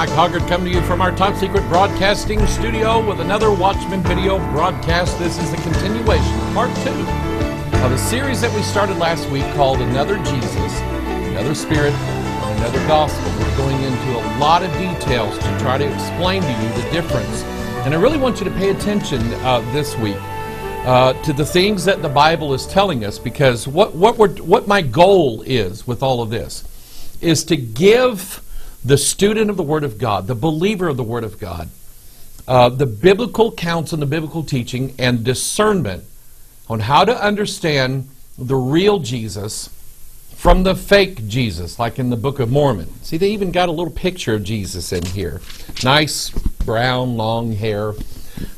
Mike Hoggard coming to you from our top secret broadcasting studio with another Watchman video broadcast. This is the continuation, part two, of a series that we started last week called Another Jesus, Another Spirit, and Another Gospel. We're going into a lot of details to try to explain to you the difference. And I really want you to pay attention uh, this week uh, to the things that the Bible is telling us because what, what, we're, what my goal is with all of this is to give the student of the Word of God, the believer of the Word of God, uh, the biblical counsel and the biblical teaching and discernment on how to understand the real Jesus from the fake Jesus, like in the Book of Mormon. See, they even got a little picture of Jesus in here. Nice brown, long hair.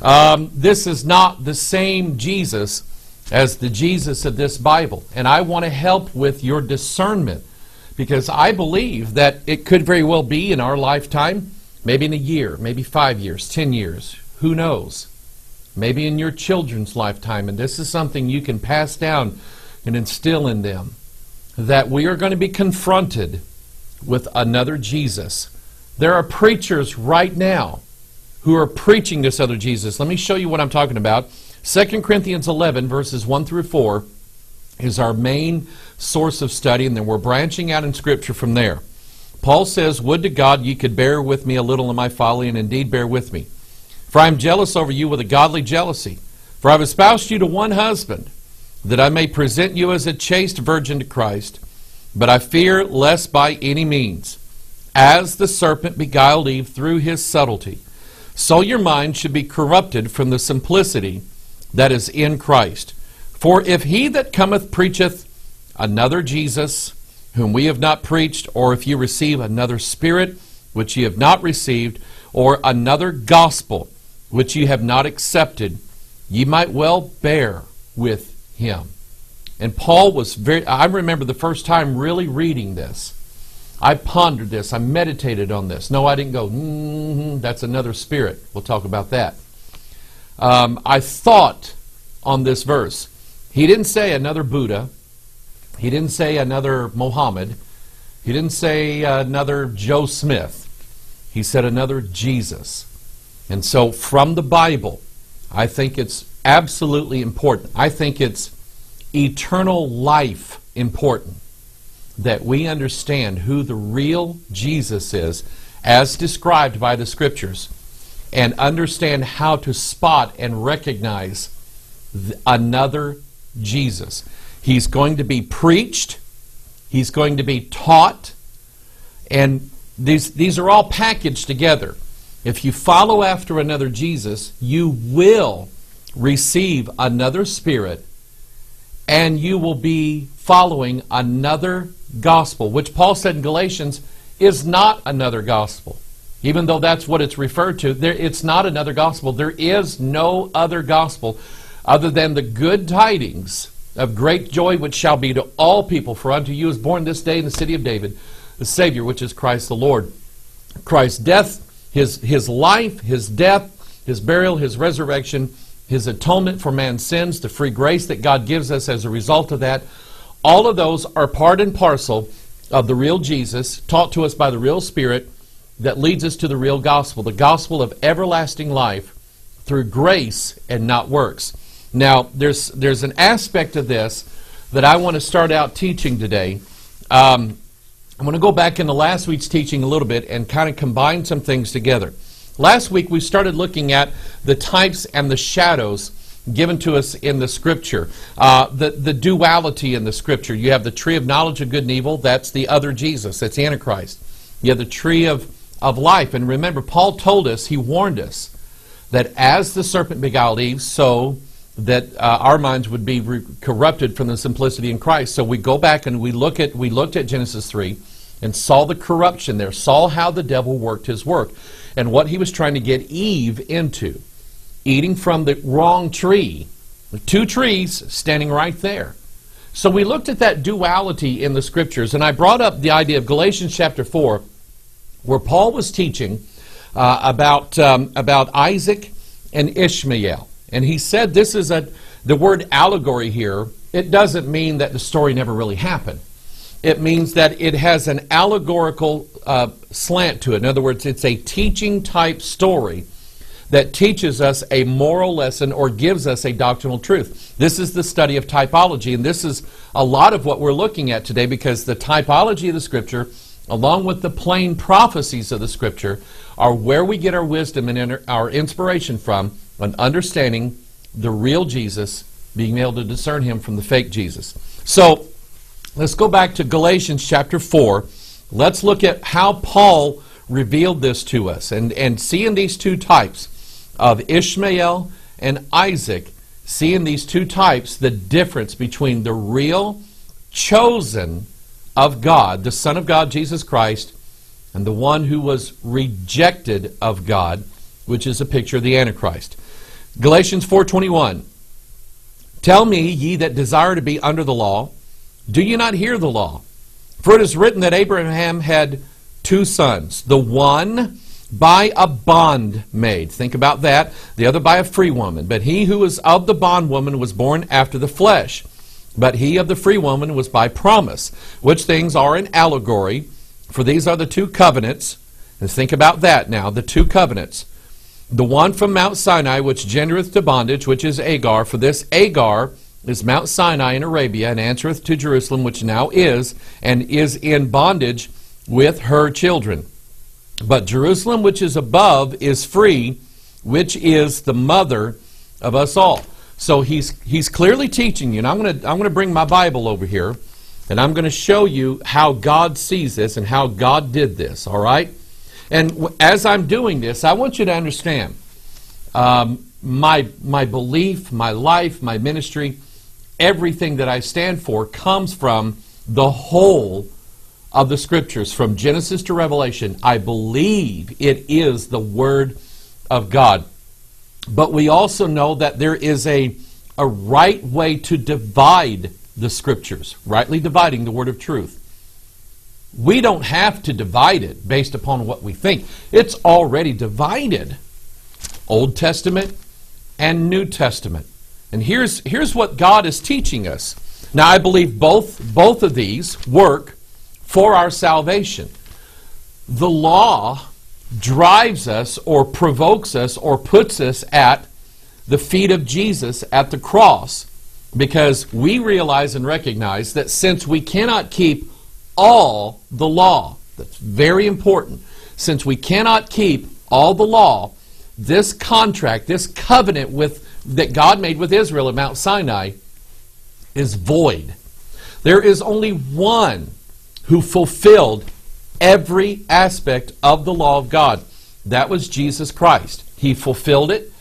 Um, this is not the same Jesus as the Jesus of this Bible. And I want to help with your discernment because I believe that it could very well be in our lifetime, maybe in a year, maybe five years, ten years, who knows? Maybe in your children's lifetime, and this is something you can pass down and instill in them, that we are going to be confronted with another Jesus. There are preachers right now who are preaching this other Jesus. Let me show you what I'm talking about. 2 Corinthians 11, verses 1 through 4, is our main source of study, and then we're branching out in Scripture from there. Paul says, Would to God ye could bear with me a little in my folly, and indeed bear with me. For I am jealous over you with a godly jealousy. For I have espoused you to one husband, that I may present you as a chaste virgin to Christ. But I fear lest by any means, as the serpent beguiled Eve through his subtlety, so your mind should be corrupted from the simplicity that is in Christ. For if he that cometh preacheth another Jesus, whom we have not preached, or if you receive another Spirit, which ye have not received, or another gospel, which ye have not accepted, ye might well bear with him. And Paul was very, I remember the first time really reading this. I pondered this. I meditated on this. No, I didn't go, mm, that's another spirit. We'll talk about that. Um, I thought on this verse. He didn't say another Buddha. He didn't say another Mohammed. He didn't say another Joe Smith. He said another Jesus. And so from the Bible, I think it's absolutely important. I think it's eternal life important that we understand who the real Jesus is as described by the scriptures and understand how to spot and recognize another Jesus. He's going to be preached, he's going to be taught, and these, these are all packaged together. If you follow after another Jesus, you will receive another spirit and you will be following another gospel, which Paul said in Galatians is not another gospel. Even though that's what it's referred to, there, it's not another gospel. There is no other gospel other than the good tidings of great joy which shall be to all people. For unto you is born this day in the city of David the Savior, which is Christ the Lord. Christ's death, his, his life, his death, his burial, his resurrection, his atonement for man's sins, the free grace that God gives us as a result of that, all of those are part and parcel of the real Jesus, taught to us by the real Spirit, that leads us to the real gospel, the gospel of everlasting life through grace and not works. Now, there's, there's an aspect of this that I want to start out teaching today. Um, I'm going to go back into last week's teaching a little bit and kind of combine some things together. Last week we started looking at the types and the shadows given to us in the Scripture. Uh, the, the duality in the Scripture. You have the tree of knowledge of good and evil, that's the other Jesus, that's Antichrist. You have the tree of, of life. And remember, Paul told us, he warned us, that as the serpent beguiled Eve, so that uh, our minds would be re- corrupted from the simplicity in Christ. So we go back and we look at we looked at Genesis 3 and saw the corruption there, saw how the devil worked his work and what he was trying to get Eve into, eating from the wrong tree. Two trees standing right there. So we looked at that duality in the scriptures and I brought up the idea of Galatians chapter 4 where Paul was teaching uh, about um, about Isaac and Ishmael. And he said this is a, the word allegory here, it doesn't mean that the story never really happened. it means that it has an allegorical uh, slant to it. In other words, it's a teaching type story that teaches us a moral lesson or gives us a doctrinal truth. This is the study of typology, and this is a lot of what we're looking at today because the typology of the Scripture, along with the plain prophecies of the Scripture, are where we get our wisdom and our inspiration from on understanding the real Jesus, being able to discern him from the fake Jesus. So, let's go back to Galatians chapter 4. Let's look at how Paul revealed this to us and, and seeing these two types of Ishmael and Isaac, seeing these two types, the difference between the real chosen of God, the Son of God, Jesus Christ, and the one who was rejected of God, which is a picture of the Antichrist. Galatians 4:21 Tell me ye that desire to be under the law, do you not hear the law? For it is written that Abraham had two sons, the one by a bondmaid. Think about that. The other by a free woman. But he who was of the bondwoman was born after the flesh. But he of the free woman was by promise, which things are an allegory. For these are the two covenants. And think about that now the two covenants. The one from Mount Sinai, which gendereth to bondage, which is Agar. For this Agar is Mount Sinai in Arabia, and answereth to Jerusalem, which now is, and is in bondage with her children. But Jerusalem, which is above, is free, which is the mother of us all. So he's, he's clearly teaching you. And I'm going to I'm going to bring my Bible over here, and I'm going to show you how God sees this and how God did this, all right? And as I'm doing this, I want you to understand um, my, my belief, my life, my ministry, everything that I stand for comes from the whole of the scriptures from Genesis to Revelation, I believe it is the Word of God. But we also know that there is a, a right way to divide the scriptures, rightly dividing the Word of truth. We don't have to divide it based upon what we think. It's already divided. Old Testament and New Testament. And here's, here's what God is teaching us. Now, I believe both, both of these work for our salvation. The law drives us or provokes us or puts us at the feet of Jesus at the cross because we realize and recognize that since we cannot keep all the law, that's very important, since we cannot keep all the law, this contract, this covenant with that God made with Israel at Mount Sinai is void. There is only one who fulfilled every aspect of the law of God. That was Jesus Christ. He fulfilled it.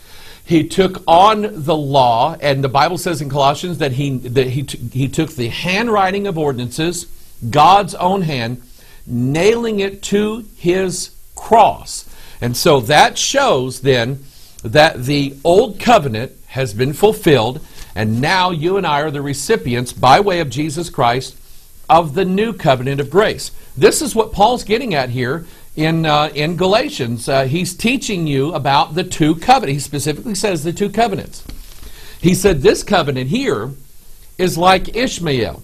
He took on the law, and the Bible says in Colossians that he, that he, he took the handwriting of ordinances, God's own hand, nailing it to his cross. And so that shows then that the old covenant has been fulfilled, and now you and I are the recipients by way of Jesus Christ of the new covenant of grace. This is what Paul's getting at here in, uh, in Galatians. Uh, he's teaching you about the two covenants. He specifically says the two covenants. He said this covenant here is like Ishmael.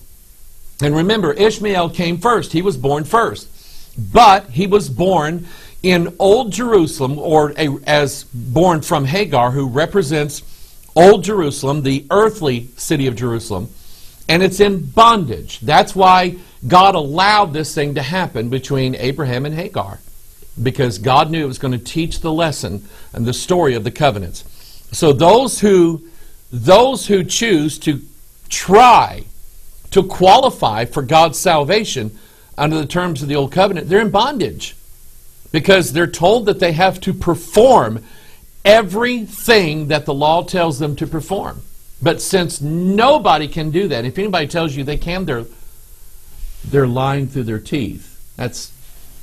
And remember, Ishmael came first. He was born first. But he was born in Old Jerusalem, or a, as born from Hagar, who represents Old Jerusalem, the earthly city of Jerusalem and it's in bondage. That's why God allowed this thing to happen between Abraham and Hagar, because God knew it was going to teach the lesson and the story of the covenants. So those who those who choose to try to qualify for God's salvation under the terms of the old covenant, they're in bondage because they're told that they have to perform everything that the law tells them to perform. But since nobody can do that, if anybody tells you they can, they're, they're lying through their teeth. That's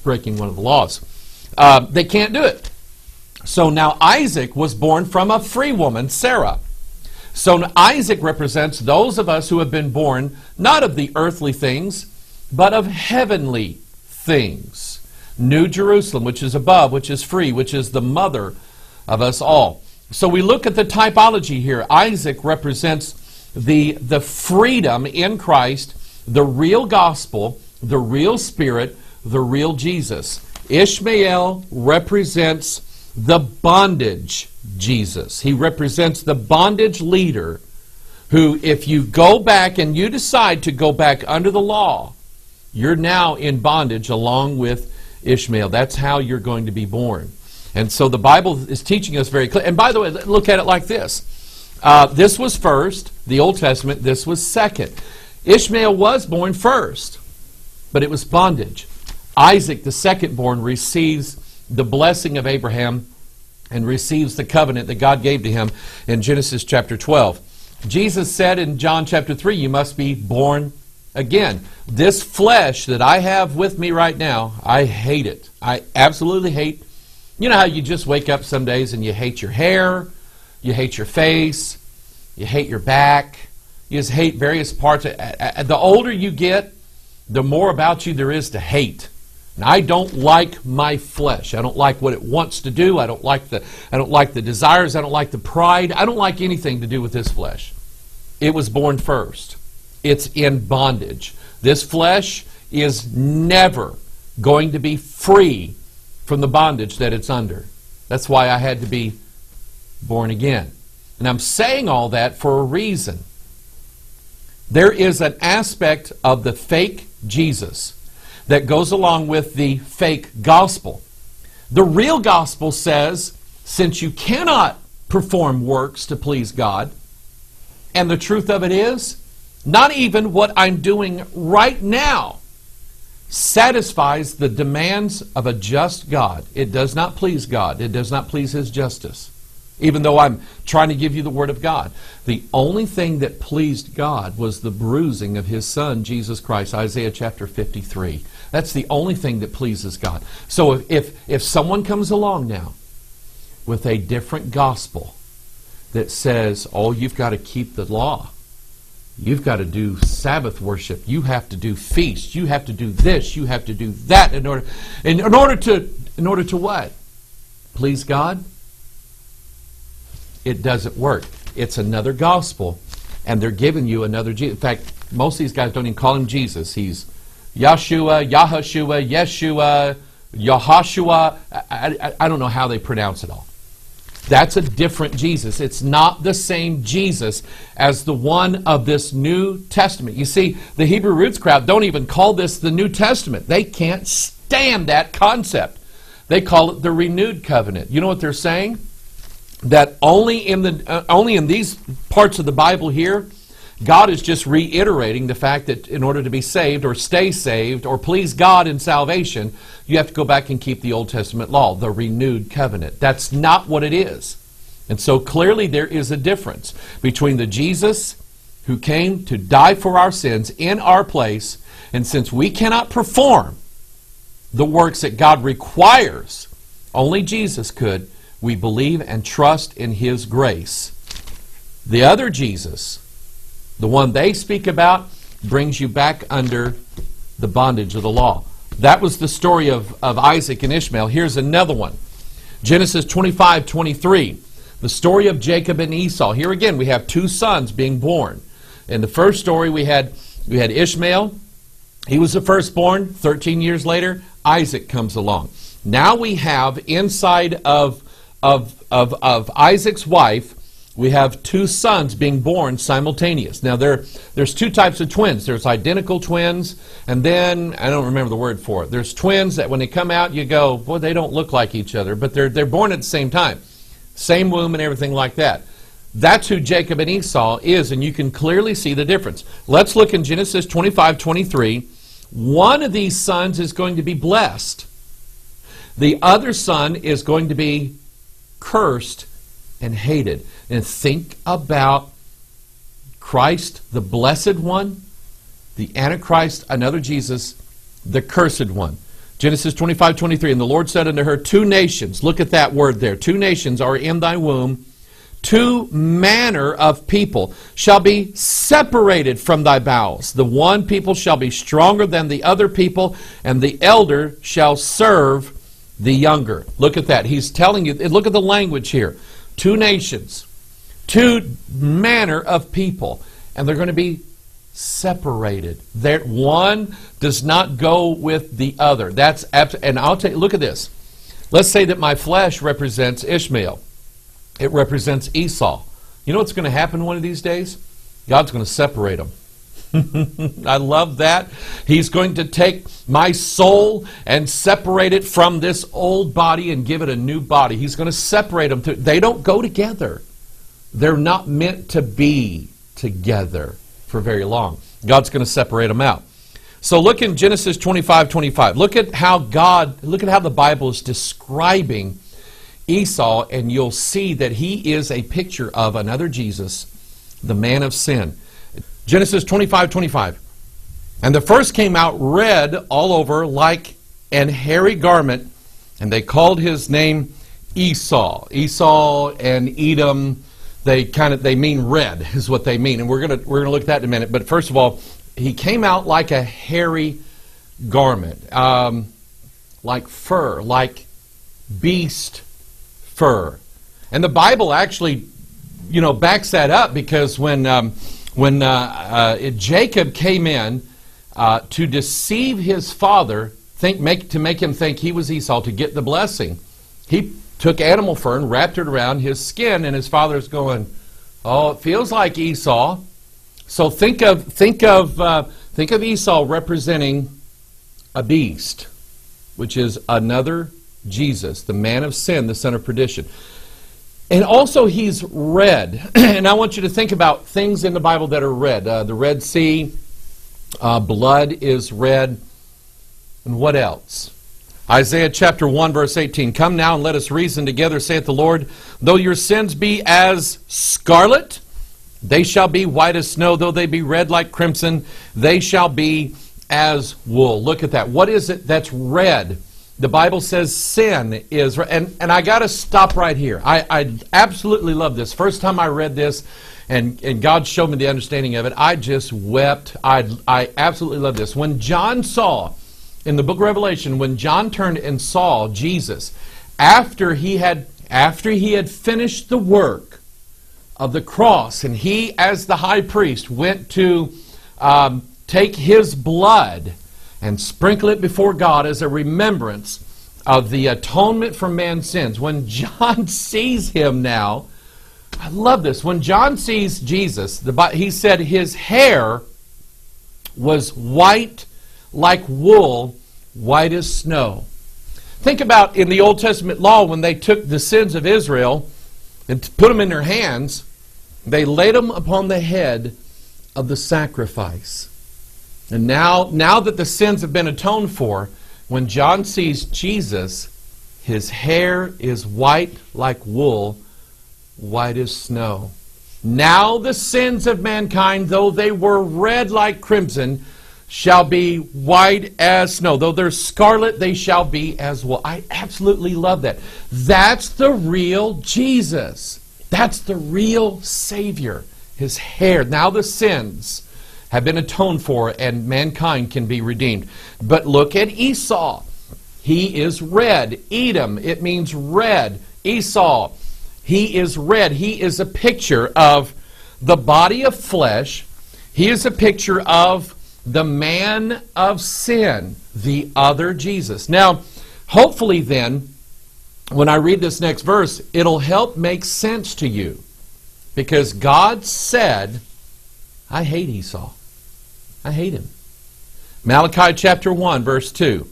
breaking one of the laws. Uh, they can't do it. So now Isaac was born from a free woman, Sarah. So Isaac represents those of us who have been born not of the earthly things, but of heavenly things. New Jerusalem, which is above, which is free, which is the mother of us all. So we look at the typology here. Isaac represents the, the freedom in Christ, the real gospel the real spirit, the real Jesus. Ishmael represents the bondage Jesus. He represents the bondage leader who, if you go back and you decide to go back under the law, you're now in bondage along with Ishmael. That's how you're going to be born. And so the Bible is teaching us very clear. And by the way, look at it like this. Uh, this was first, the Old Testament, this was second. Ishmael was born first, but it was bondage. Isaac, the second born, receives the blessing of Abraham and receives the covenant that God gave to him in Genesis chapter 12. Jesus said in John chapter 3, You must be born again. This flesh that I have with me right now, I hate it. I absolutely hate. You know how you just wake up some days and you hate your hair, you hate your face, you hate your back, you just hate various parts. The older you get, the more about you there is to hate. And I don't like my flesh. I don't like what it wants to do. I don't like the I don't like the desires. I don't like the pride. I don't like anything to do with this flesh. It was born first. It's in bondage. This flesh is never going to be free from the bondage that it's under. That's why I had to be born again. And I'm saying all that for a reason. There is an aspect of the fake Jesus that goes along with the fake gospel. The real gospel says, since you cannot perform works to please God, and the truth of it is, not even what I'm doing right now satisfies the demands of a just God. It does not please God, it does not please His justice even though I'm trying to give you the Word of God. The only thing that pleased God was the bruising of His Son, Jesus Christ, Isaiah chapter 53. That's the only thing that pleases God. So if, if, if someone comes along now with a different gospel that says, oh, you've got to keep the law, You've got to do Sabbath worship. You have to do feasts. You have to do this. You have to do that in order in, in order to in order to what? Please God? it doesn't work. It's another gospel, and they're giving you another Jesus. In fact, most of these guys don't even call him Jesus. He's Yeshua, Yahushua, Yeshua, Yahashua. I, I, I don't know how they pronounce it all. That's a different Jesus. It's not the same Jesus as the one of this New Testament. You see, the Hebrew roots crowd don't even call this the New Testament. They can't stand that concept. They call it the renewed covenant. You know what they're saying? that only in the uh, only in these parts of the Bible here, God is just reiterating the fact that in order to be saved or stay saved or please God in salvation, you have to go back and keep the Old Testament law, the renewed covenant. That's not what it is. And so clearly there is a difference between the Jesus who came to die for our sins in our place, and since we cannot perform the works that God requires, only Jesus could we believe and trust in His grace. The other Jesus, the one they speak about, brings you back under the bondage of the law. That was the story of, of Isaac and Ishmael. Here's another one Genesis 25 23. The story of Jacob and Esau. Here again, we have two sons being born. In the first story, we had, we had Ishmael. He was the firstborn. 13 years later, Isaac comes along. Now we have inside of of, of, of Isaac's wife, we have two sons being born simultaneous. Now, there, there's two types of twins. There's identical twins, and then, I don't remember the word for it. There's twins that when they come out, you go, boy, they don't look like each other, but they're, they're born at the same time. Same womb and everything like that. That's who Jacob and Esau is, and you can clearly see the difference. Let's look in Genesis 25 23. One of these sons is going to be blessed, the other son is going to be cursed and hated. And think about Christ, the blessed one, the Antichrist, another Jesus, the cursed one. Genesis 25, 23. And the Lord said unto her, Two nations, look at that word there, two nations are in thy womb, two manner of people shall be separated from thy bowels. The one people shall be stronger than the other people, and the elder shall serve the younger. Look at that. He's telling you, look at the language here. Two nations, two manner of people, and they're going to be separated. There, one does not go with the other. That's and I'll take look at this. Let's say that my flesh represents Ishmael. It represents Esau. You know what's going to happen one of these days? God's going to separate them. I love that. He's going to take my soul and separate it from this old body and give it a new body. He's going to separate them. They don't go together. They're not meant to be together for very long. God's going to separate them out. So look in Genesis 25, 25. Look at how God, look at how the Bible is describing Esau, and you'll see that he is a picture of another Jesus, the man of sin. Genesis 25, 25. And the first came out red all over like an hairy garment, and they called his name Esau. Esau and Edom, they kind of they mean red is what they mean, and we're gonna we're gonna look at that in a minute. But first of all, he came out like a hairy garment, um, like fur, like beast fur. And the Bible actually, you know, backs that up because when um, when uh, uh, Jacob came in uh, to deceive his father, think make to make him think he was Esau to get the blessing, he took animal fur and wrapped it around his skin, and his father's going, "Oh, it feels like Esau." So think of think of uh, think of Esau representing a beast, which is another Jesus, the man of sin, the son of perdition. And also, he's red. and I want you to think about things in the Bible that are red. Uh, the Red Sea, uh, blood is red. And what else? Isaiah chapter 1, verse 18. Come now and let us reason together, saith the Lord. Though your sins be as scarlet, they shall be white as snow, though they be red like crimson, they shall be as wool. Look at that. What is it that's red? The Bible says sin is, and, and I got to stop right here. I, I absolutely love this. First time I read this, and, and God showed me the understanding of it, I just wept. I, I absolutely love this. When John saw, in the book of Revelation, when John turned and saw Jesus, after he had, after he had finished the work, of the cross, and he, as the high priest, went to um, take his blood and sprinkle it before God as a remembrance of the atonement for man's sins. When John sees him now, I love this. When John sees Jesus, the, he said his hair was white like wool, white as snow. Think about in the Old Testament law when they took the sins of Israel and put them in their hands, they laid them upon the head of the sacrifice. And now, now that the sins have been atoned for, when John sees Jesus, his hair is white like wool, white as snow. Now the sins of mankind, though they were red like crimson, shall be white as snow. Though they're scarlet, they shall be as wool. I absolutely love that. That's the real Jesus. That's the real Savior. His hair. Now the sins have been atoned for and mankind can be redeemed. But look at Esau. He is red. Edom, it means red. Esau, he is red. He is a picture of the body of flesh. He is a picture of the man of sin, the other Jesus. Now, hopefully, then, when I read this next verse, it'll help make sense to you. Because God said, I hate Esau. I hate him. Malachi chapter 1, verse 2.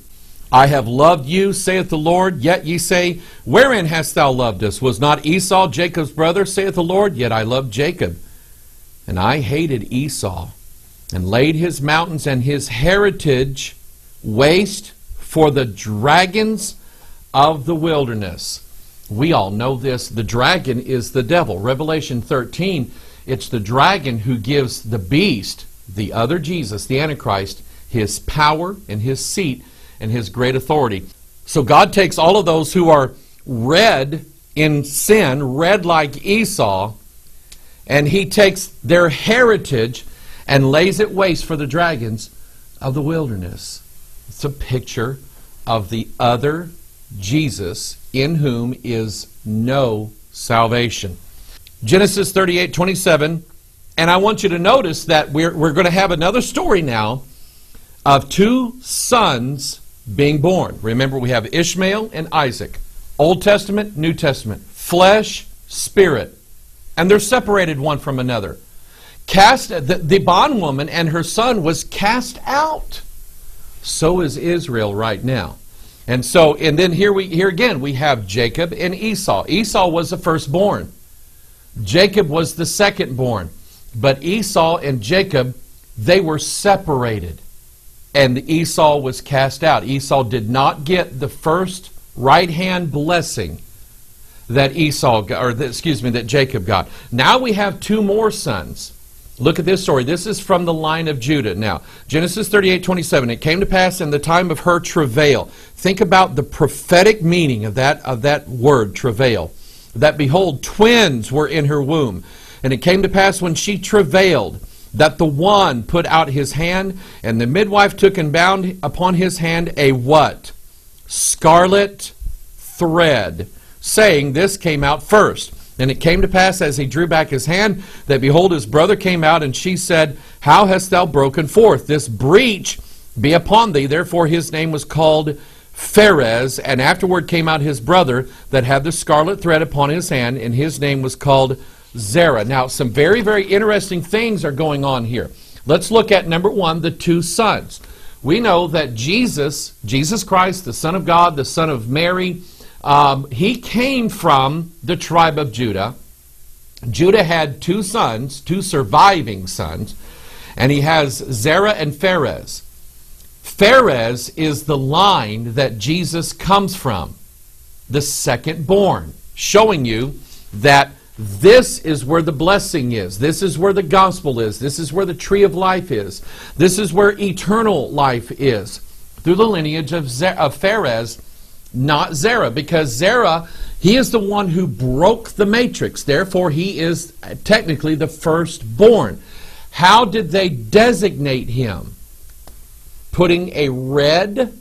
I have loved you, saith the Lord, yet ye say, Wherein hast thou loved us? Was not Esau Jacob's brother, saith the Lord? Yet I loved Jacob. And I hated Esau, and laid his mountains and his heritage waste for the dragons of the wilderness. We all know this. The dragon is the devil. Revelation 13, it's the dragon who gives the beast, the other Jesus, the Antichrist, his power and his seat and his great authority. So God takes all of those who are red in sin, red like Esau, and he takes their heritage and lays it waste for the dragons of the wilderness. It's a picture of the other Jesus, in whom is no salvation. Genesis 38 27. And I want you to notice that we're, we're going to have another story now of two sons being born. Remember, we have Ishmael and Isaac. Old Testament, New Testament. Flesh, spirit. And they're separated one from another. Cast the, the bondwoman and her son was cast out. So is Israel right now. And so, and then here we here again we have Jacob and Esau. Esau was the firstborn. Jacob was the secondborn. But Esau and Jacob, they were separated. And the Esau was cast out. Esau did not get the first right hand blessing that Esau or excuse me, that Jacob got. Now we have two more sons. Look at this story. This is from the line of Judah. Now, Genesis 38 27. It came to pass in the time of her travail. Think about the prophetic meaning of that, of that word, travail. That behold, twins were in her womb. And it came to pass when she travailed that the one put out his hand, and the midwife took and bound upon his hand a what? Scarlet thread, saying, This came out first. And it came to pass as he drew back his hand that behold his brother came out, and she said, How hast thou broken forth? This breach be upon thee. Therefore his name was called Pharez, and afterward came out his brother that had the scarlet thread upon his hand, and his name was called Zerah. Now, some very, very interesting things are going on here. Let's look at number one, the two sons. We know that Jesus, Jesus Christ, the Son of God, the Son of Mary, um, he came from the tribe of Judah. Judah had two sons, two surviving sons, and he has Zerah and Pharez. Pharez is the line that Jesus comes from, the second born, showing you that this is where the blessing is. This is where the gospel is. This is where the tree of life is. This is where eternal life is. Through the lineage of, Zer- of Pharez not Zerah, because Zerah, he is the one who broke the matrix. Therefore, he is technically the firstborn. How did they designate him? Putting a red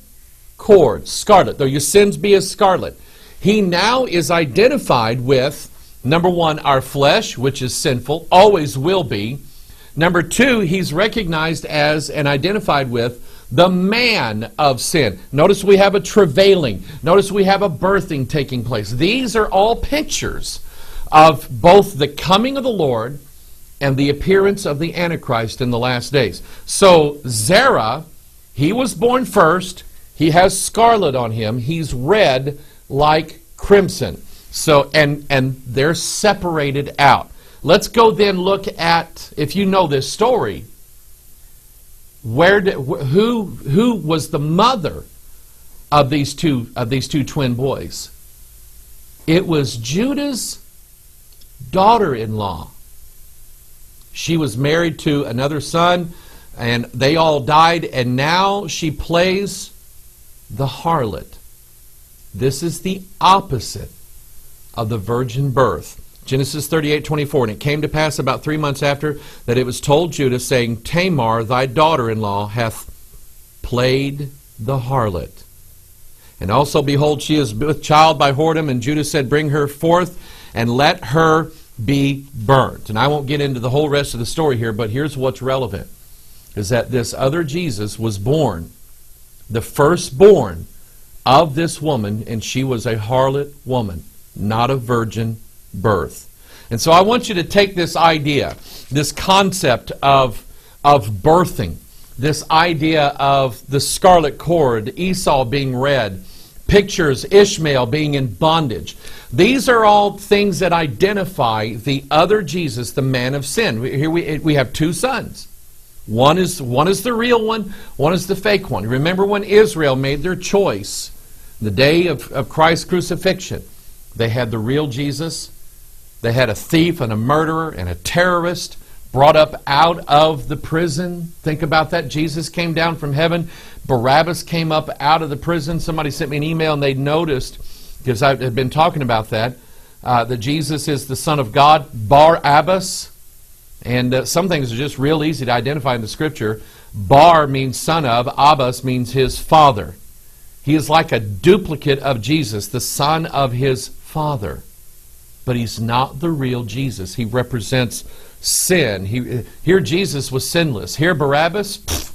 cord, scarlet, though your sins be as scarlet. He now is identified with, number one, our flesh, which is sinful, always will be. Number two, he's recognized as and identified with the man of sin. Notice we have a travailing. Notice we have a birthing taking place. These are all pictures of both the coming of the Lord and the appearance of the Antichrist in the last days. So, Zerah, he was born first. He has scarlet on him. He's red like crimson. So, and, and they're separated out. Let's go then look at, if you know this story, where did, who, who was the mother of these two, of these two twin boys? It was Judah's daughter-in-law. She was married to another son, and they all died, and now she plays the harlot. This is the opposite of the virgin birth. Genesis 38, 24. And it came to pass about three months after that it was told Judah, saying, Tamar, thy daughter in law, hath played the harlot. And also, behold, she is with child by whoredom. And Judah said, Bring her forth and let her be burnt. And I won't get into the whole rest of the story here, but here's what's relevant is that this other Jesus was born, the firstborn of this woman, and she was a harlot woman, not a virgin birth. And so I want you to take this idea, this concept of, of birthing, this idea of the scarlet cord, Esau being red, pictures Ishmael being in bondage. These are all things that identify the other Jesus, the man of sin. Here we, we have two sons. One is, one is the real one, one is the fake one. Remember when Israel made their choice, the day of, of Christ's crucifixion, they had the real Jesus they had a thief and a murderer and a terrorist brought up out of the prison. Think about that. Jesus came down from heaven. Barabbas came up out of the prison. Somebody sent me an email and they noticed, because I had been talking about that, uh, that Jesus is the Son of God, Barabbas. And uh, some things are just real easy to identify in the Scripture. Bar means son of, Abbas means his father. He is like a duplicate of Jesus, the son of his father but he's not the real Jesus. He represents sin. He, here Jesus was sinless. Here Barabbas, pff,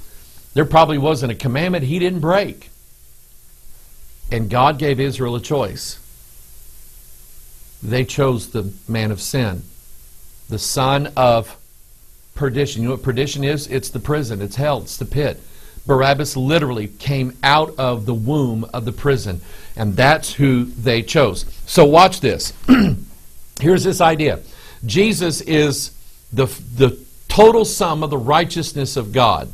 there probably wasn't a commandment he didn't break. And God gave Israel a choice. They chose the man of sin, the son of perdition. You know what perdition is? It's the prison, it's hell, it's the pit. Barabbas literally came out of the womb of the prison, and that's who they chose. So watch this. Here's this idea Jesus is the, the total sum of the righteousness of God.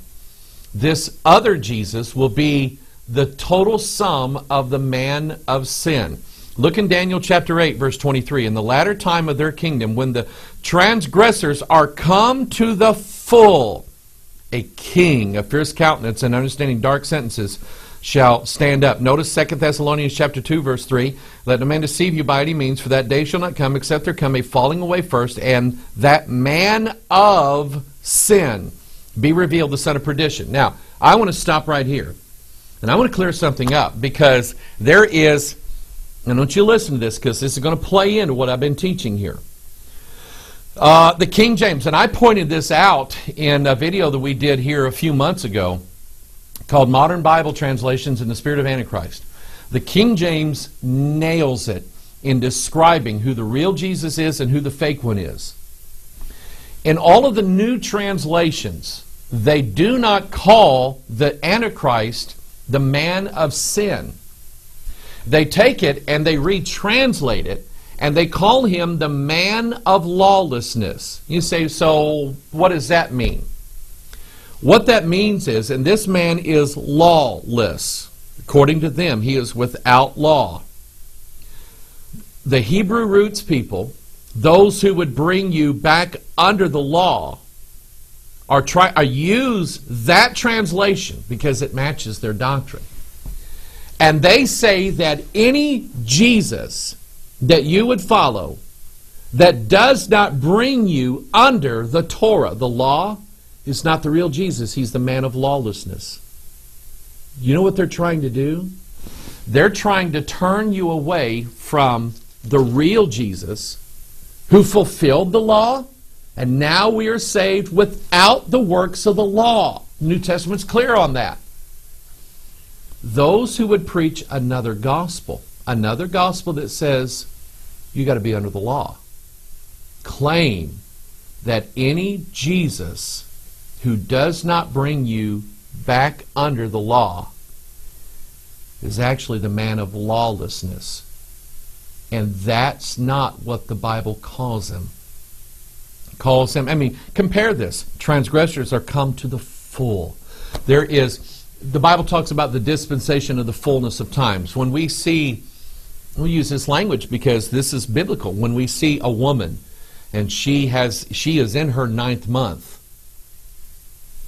This other Jesus will be the total sum of the man of sin. Look in Daniel chapter 8, verse 23. In the latter time of their kingdom, when the transgressors are come to the full, a king of fierce countenance and understanding dark sentences shall stand up. Notice 2 Thessalonians chapter 2, verse 3. Let no man deceive you by any means, for that day shall not come, except there come a falling away first, and that man of sin be revealed, the son of perdition. Now, I want to stop right here. And I want to clear something up because there is and don't you listen to this because this is going to play into what I've been teaching here. Uh, the King James, and I pointed this out in a video that we did here a few months ago called Modern Bible Translations in the Spirit of Antichrist. The King James nails it in describing who the real Jesus is and who the fake one is. In all of the new translations, they do not call the Antichrist the man of sin. They take it and they retranslate it and they call him the man of lawlessness. You say, so what does that mean? What that means is, and this man is lawless. According to them, he is without law. The Hebrew roots people, those who would bring you back under the law, are try are use that translation because it matches their doctrine. And they say that any Jesus that you would follow that does not bring you under the Torah, the law, is not the real Jesus. He's the man of lawlessness. You know what they're trying to do? They're trying to turn you away from the real Jesus who fulfilled the law, and now we are saved without the works of the law. New Testament's clear on that those who would preach another gospel, another gospel that says you got to be under the law, claim that any Jesus who does not bring you back under the law is actually the man of lawlessness. And that's not what the Bible calls him. calls him, I mean, compare this. Transgressors are come to the full. There is the Bible talks about the dispensation of the fullness of times. When we see, we use this language because this is biblical. When we see a woman and she has, she is in her ninth month,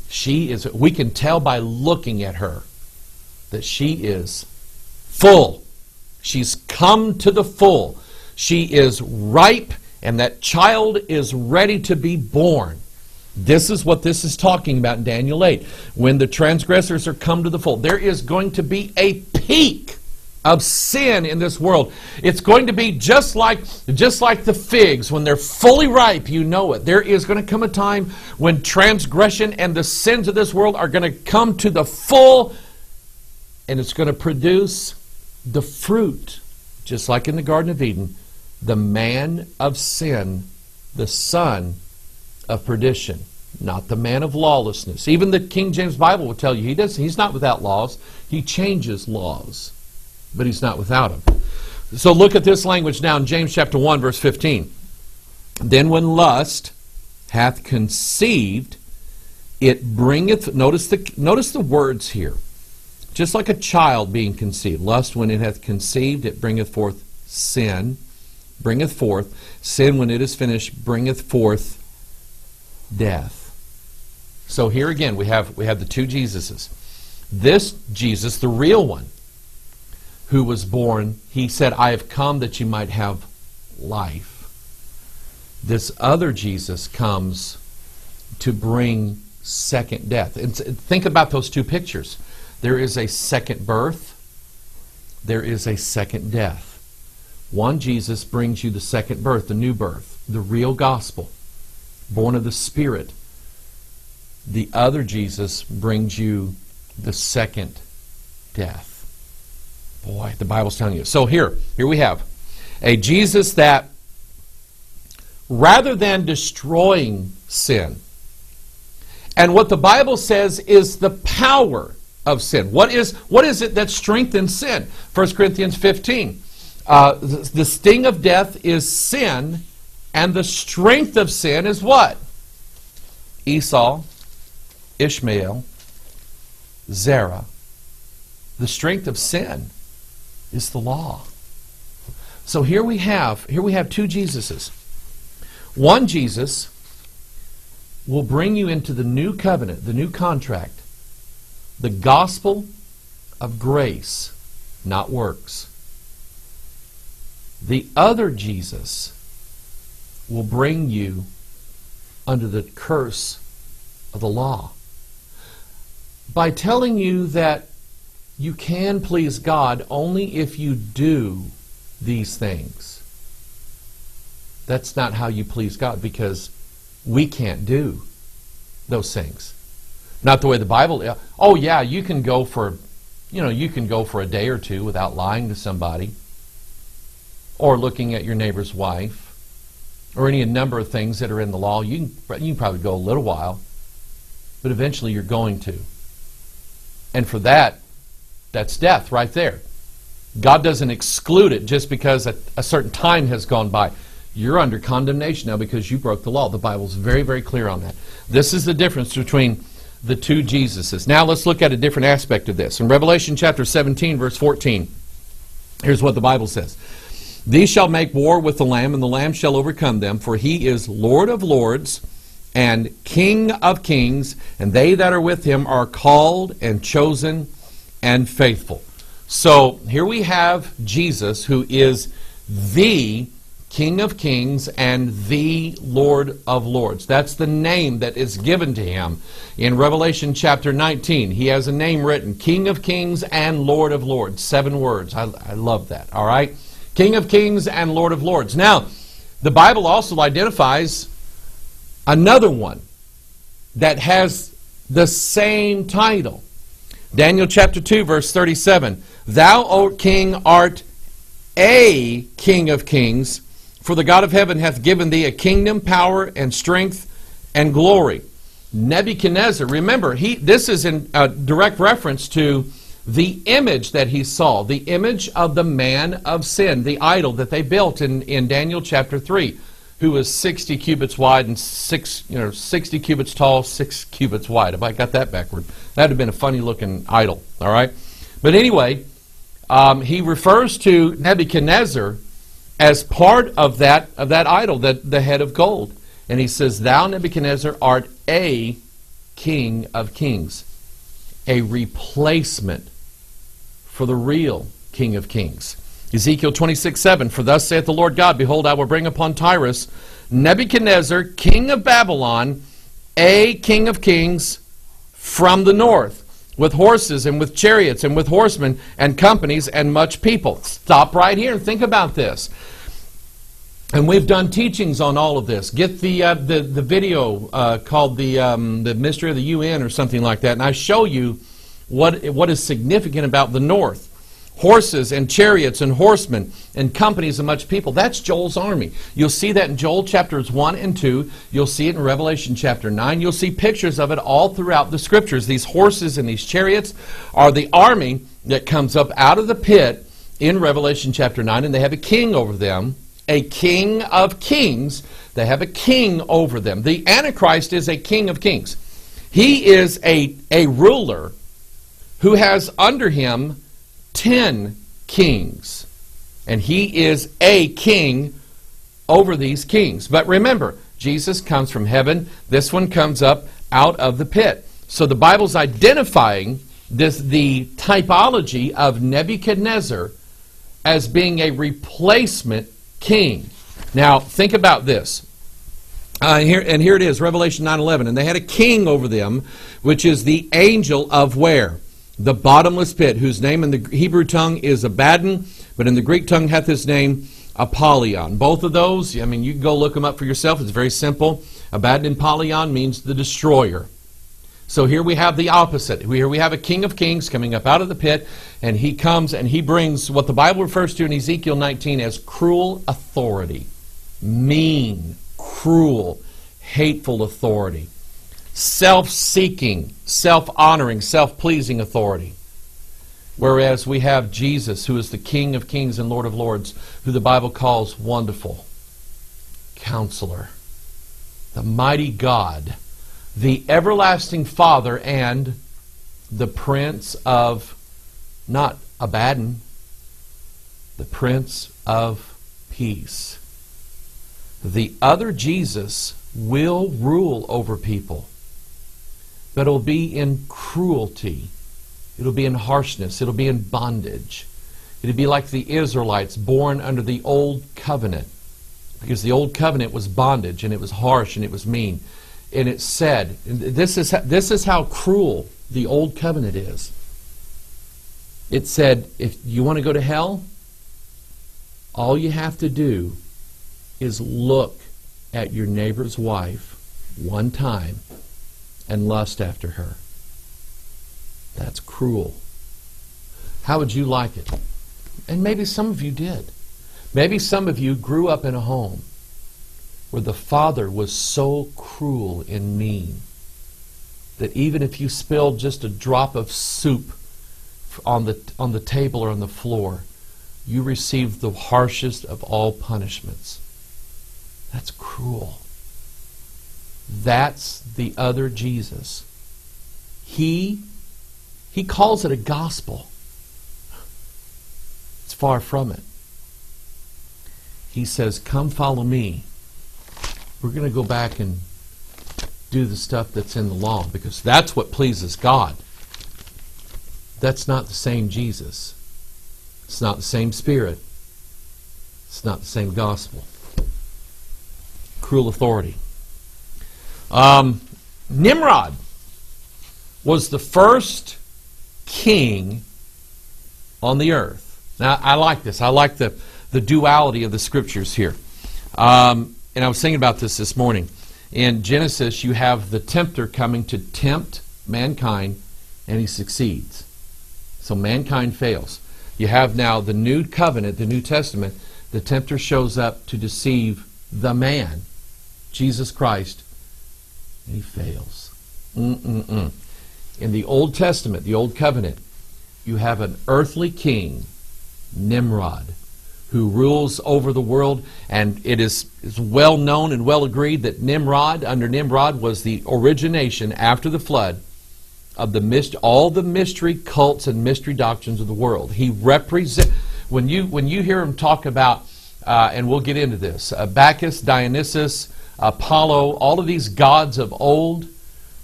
she is, we can tell by looking at her that she is full. She's come to the full. She is ripe and that child is ready to be born. This is what this is talking about in Daniel 8. When the transgressors are come to the full, there is going to be a peak of sin in this world. It's going to be just like just like the figs when they're fully ripe, you know it. There is going to come a time when transgression and the sins of this world are going to come to the full and it's going to produce the fruit just like in the garden of Eden, the man of sin, the son of perdition, not the man of lawlessness. Even the King James Bible will tell you he does he's not without laws. He changes laws, but he's not without them. So look at this language now in James chapter 1 verse 15. Then when lust hath conceived, it bringeth notice the notice the words here. Just like a child being conceived. Lust when it hath conceived, it bringeth forth sin, bringeth forth sin when it is finished, bringeth forth death. So here again we have we have the two Jesuses. This Jesus, the real one, who was born, he said, I have come that you might have life. This other Jesus comes to bring second death. And think about those two pictures. There is a second birth, there is a second death. One Jesus brings you the second birth, the new birth, the real gospel born of the Spirit. The other Jesus brings you the second death. Boy, the Bible's telling you. So here, here we have a Jesus that rather than destroying sin, and what the Bible says is the power of sin. What is, what is it that strengthens sin? 1 Corinthians 15. Uh, the, the sting of death is sin, and the strength of sin is what? Esau, Ishmael, Zerah. The strength of sin is the law. So here we have here we have two Jesuses. One Jesus will bring you into the new covenant, the new contract, the gospel of grace, not works. The other Jesus will bring you under the curse of the law by telling you that you can please God only if you do these things. That's not how you please God because we can't do those things. Not the way the Bible. Oh yeah, you can go for, you know, you can go for a day or two without lying to somebody, or looking at your neighbor's wife, or any number of things that are in the law. You can, you can probably go a little while, but eventually you're going to. And for that, that's death right there. God doesn't exclude it just because a, a, certain time has gone by. You're under condemnation now because you broke the law. The Bible's very, very clear on that. This is the difference between the two Jesuses. Now let's look at a different aspect of this. In Revelation chapter 17, verse 14, here's what the Bible says. These shall make war with the Lamb, and the Lamb shall overcome them, for he is Lord of lords and King of kings, and they that are with him are called and chosen and faithful. So here we have Jesus, who is the King of Kings and the Lord of Lords. That's the name that is given to him in Revelation chapter 19. He has a name written King of Kings and Lord of Lords. Seven words. I, I love that. All right? King of Kings and Lord of Lords. Now, the Bible also identifies another one that has the same title. Daniel chapter 2, verse 37. Thou, O king, art a king of kings, for the God of heaven hath given thee a kingdom, power, and strength, and glory. Nebuchadnezzar, remember, he, this is in a direct reference to the image that he saw, the image of the man of sin, the idol that they built in, in Daniel chapter 3 who was 60 cubits wide and six, you know, 60 cubits tall, six cubits wide. If I got that backward, that'd have been a funny looking idol. All right, but anyway, um, he refers to Nebuchadnezzar as part of that of that idol, that the head of gold, and he says, "Thou Nebuchadnezzar art a king of kings, a replacement for the real King of Kings." Ezekiel 26, 7, For thus saith the Lord God, Behold, I will bring upon Tyrus Nebuchadnezzar, king of Babylon, a king of kings from the north, with horses and with chariots and with horsemen and companies and much people. Stop right here and think about this. And we've done teachings on all of this. Get the uh, the, the video uh, called the um, the Mystery of the UN or something like that, and I show you what what is significant about the North horses and chariots and horsemen and companies of much people. That's Joel's army. You'll see that in Joel chapters 1 and 2. You'll see it in Revelation chapter 9. You'll see pictures of it all throughout the scriptures. These horses and these chariots are the army that comes up out of the pit in Revelation chapter 9, and they have a king over them, a king of kings. They have a king over them. The Antichrist is a king of kings. He is a, a ruler who has under him ten kings. And he is a king over these kings. But remember, Jesus comes from heaven. This one comes up out of the pit. So the Bible's identifying this the typology of Nebuchadnezzar as being a replacement king. Now, think about this. Uh, here, and here it is, Revelation 9:11. And they had a king over them, which is the angel of where? The bottomless pit, whose name in the Hebrew tongue is Abaddon, but in the Greek tongue hath his name Apollyon. Both of those, I mean, you can go look them up for yourself. It's very simple. Abaddon and Apollyon means the destroyer. So here we have the opposite. Here we have a king of kings coming up out of the pit, and he comes and he brings what the Bible refers to in Ezekiel 19 as cruel authority. Mean, cruel, hateful authority. Self seeking, self honoring, self pleasing authority. Whereas we have Jesus, who is the King of kings and Lord of lords, who the Bible calls wonderful, counselor, the mighty God, the everlasting Father, and the Prince of, not Abaddon, the Prince of Peace. The other Jesus will rule over people, but it'll be in cruelty It'll be in harshness. It'll be in bondage. It'll be like the Israelites born under the old covenant. Because the old covenant was bondage and it was harsh and it was mean. And it said, this is, this is how cruel the old covenant is. It said, if you want to go to hell, all you have to do is look at your neighbor's wife one time and lust after her. That's cruel. How would you like it? And maybe some of you did. Maybe some of you grew up in a home where the father was so cruel and mean that even if you spilled just a drop of soup on the, on the table or on the floor, you received the harshest of all punishments. That's cruel. That's the other Jesus. He he calls it a gospel. It's far from it. He says, Come follow me. We're going to go back and do the stuff that's in the law because that's what pleases God. That's not the same Jesus. It's not the same Spirit. It's not the same gospel. Cruel authority. Um, Nimrod was the first king on the earth. Now, I like this. I like the, the duality of the scriptures here. Um, and I was thinking about this this morning. In Genesis, you have the tempter coming to tempt mankind, and he succeeds. So mankind fails. You have now the new covenant, the New Testament. The tempter shows up to deceive the man, Jesus Christ, and he fails. Mm-mm-mm in the Old Testament, the Old Covenant, you have an earthly king, Nimrod, who rules over the world, and it is, is well known and well agreed that Nimrod, under Nimrod, was the origination after the flood of the myst- all the mystery cults and mystery doctrines of the world. He represent when you when you hear him talk about, uh, and we'll get into this, uh, Bacchus, Dionysus, Apollo, all of these gods of old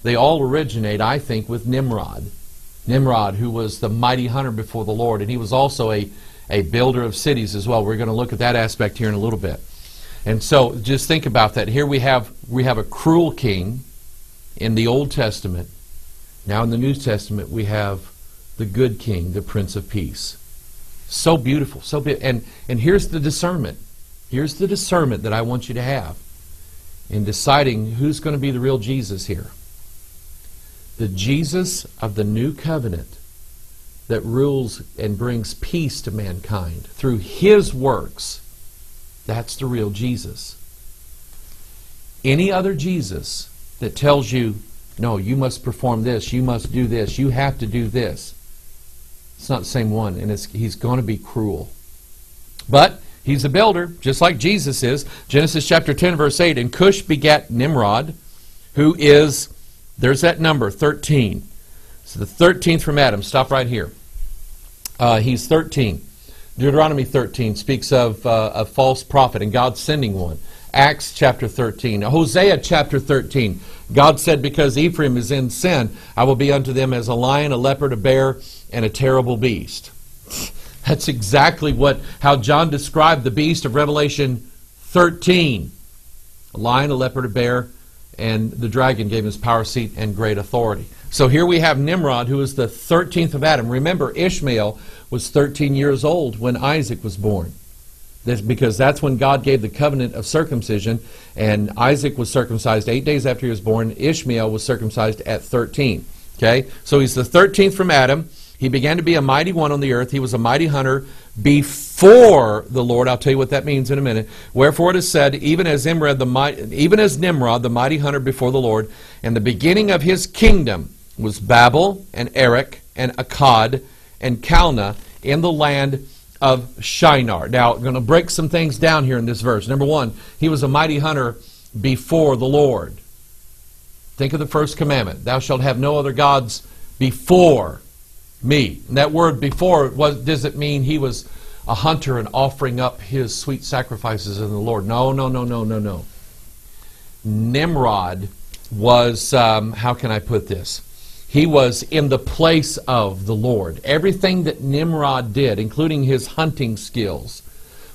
they all originate, I think, with Nimrod. Nimrod, who was the mighty hunter before the Lord, and he was also a, a builder of cities as well. We're going to look at that aspect here in a little bit. And so just think about that. Here we have we have a cruel king in the Old Testament. Now in the New Testament we have the good king, the Prince of Peace. So beautiful, so be- and and here's the discernment. Here's the discernment that I want you to have in deciding who's going to be the real Jesus here the Jesus of the new covenant that rules and brings peace to mankind through his works, that's the real Jesus. Any other Jesus that tells you, no, you must perform this, you must do this, you have to do this, it's not the same one, and he's going to be cruel. But he's a builder, just like Jesus is. Genesis chapter 10, verse 8, and Cush begat Nimrod, who is there's that number, 13. So the 13th from Adam. Stop right here. Uh, he's 13. Deuteronomy 13 speaks of uh, a false prophet and God sending one. Acts chapter 13. Hosea chapter 13. God said, Because Ephraim is in sin, I will be unto them as a lion, a leopard, a bear, and a terrible beast. That's exactly what how John described the beast of Revelation 13. A lion, a leopard, a bear, and the dragon gave his power seat and great authority. So here we have Nimrod, who is the 13th of Adam. Remember, Ishmael was 13 years old when Isaac was born. That's because that's when God gave the covenant of circumcision, and Isaac was circumcised eight days after he was born. Ishmael was circumcised at 13. Okay? So he's the 13th from Adam. He began to be a mighty one on the earth. He was a mighty hunter before the Lord. I'll tell you what that means in a minute. Wherefore it is said, even as Nimrod, the mighty, even as Nimrod, the mighty hunter before the Lord, and the beginning of his kingdom was Babel and Erech and Akkad and Calneh in the land of Shinar. Now, I'm going to break some things down here in this verse. Number one, he was a mighty hunter before the Lord. Think of the first commandment Thou shalt have no other gods before me. And that word before, what does it mean he was a hunter and offering up his sweet sacrifices in the Lord? No, no, no, no, no, no. Nimrod was, um, how can I put this? He was in the place of the Lord. Everything that Nimrod did, including his hunting skills,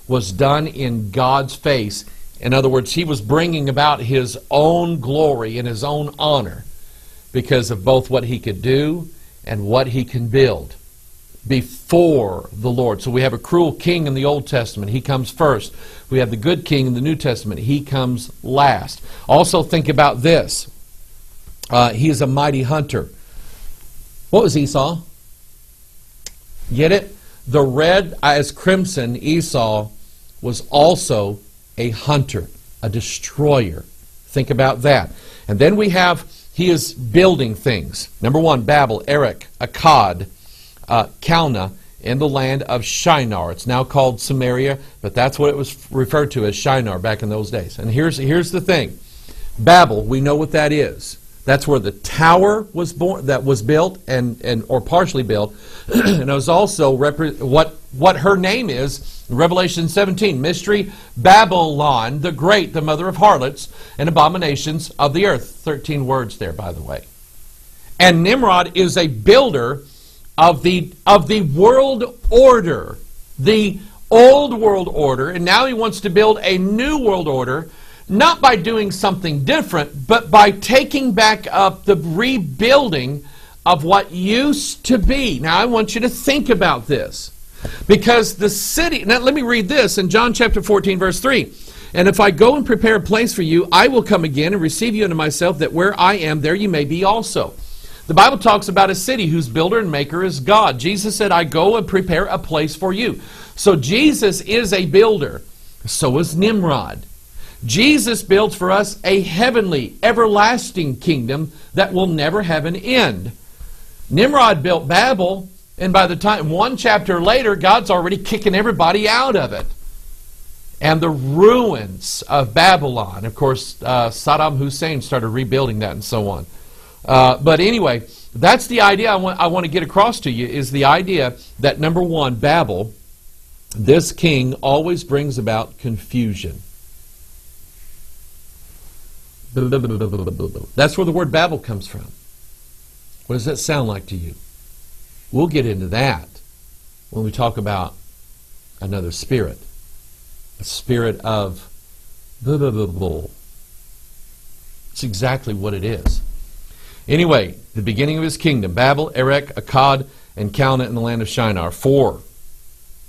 was done in God's face. In other words, he was bringing about his own glory and his own honor because of both what he could do and what he can build before the Lord. So we have a cruel king in the Old Testament. He comes first. We have the good king in the New Testament. He comes last. Also, think about this. Uh, he is a mighty hunter. What was Esau? Get it? The red as crimson Esau was also a hunter, a destroyer. Think about that. And then we have, he is building things. Number one, Babel, Erech, Akkad, uh, Calneh, in the land of Shinar. It's now called Samaria, but that's what it was referred to as Shinar back in those days. And here's, here's the thing Babel, we know what that is. That's where the tower was born, that was built and, and or partially built, and it was also what what her name is. Revelation 17, mystery Babylon, the great, the mother of harlots and abominations of the earth. 13 words there, by the way. And Nimrod is a builder of the of the world order, the old world order, and now he wants to build a new world order not by doing something different, but by taking back up the rebuilding of what used to be. Now, I want you to think about this. Because the city, now let me read this in John chapter 14, verse 3. And if I go and prepare a place for you, I will come again and receive you unto myself, that where I am, there you may be also. The Bible talks about a city whose builder and maker is God. Jesus said, I go and prepare a place for you. So Jesus is a builder. So is Nimrod. Jesus builds for us a heavenly, everlasting kingdom that will never have an end. Nimrod built Babel, and by the time one chapter later, God's already kicking everybody out of it. And the ruins of Babylon. Of course, uh, Saddam Hussein started rebuilding that and so on. Uh, but anyway, that's the idea I want, I want to get across to you is the idea that number one, Babel, this king always brings about confusion. That's where the word Babel comes from. What does that sound like to you? We'll get into that when we talk about another spirit. A spirit of blah blah blah. It's exactly what it is. Anyway, the beginning of his kingdom Babel, Erech, Akkad, and Calneh in the land of Shinar. Four.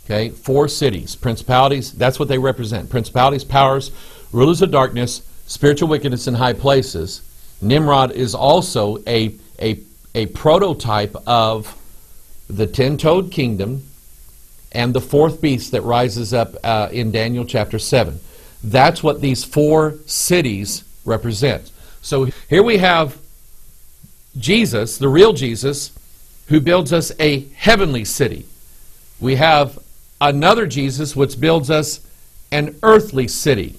Okay, four cities, principalities, that's what they represent. Principalities, powers, rulers of darkness, spiritual wickedness in high places. Nimrod is also a, a, a prototype of the ten toed kingdom and the fourth beast that rises up uh, in Daniel chapter 7. That's what these four cities represent. So here we have Jesus, the real Jesus, who builds us a heavenly city. We have another Jesus which builds us an earthly city.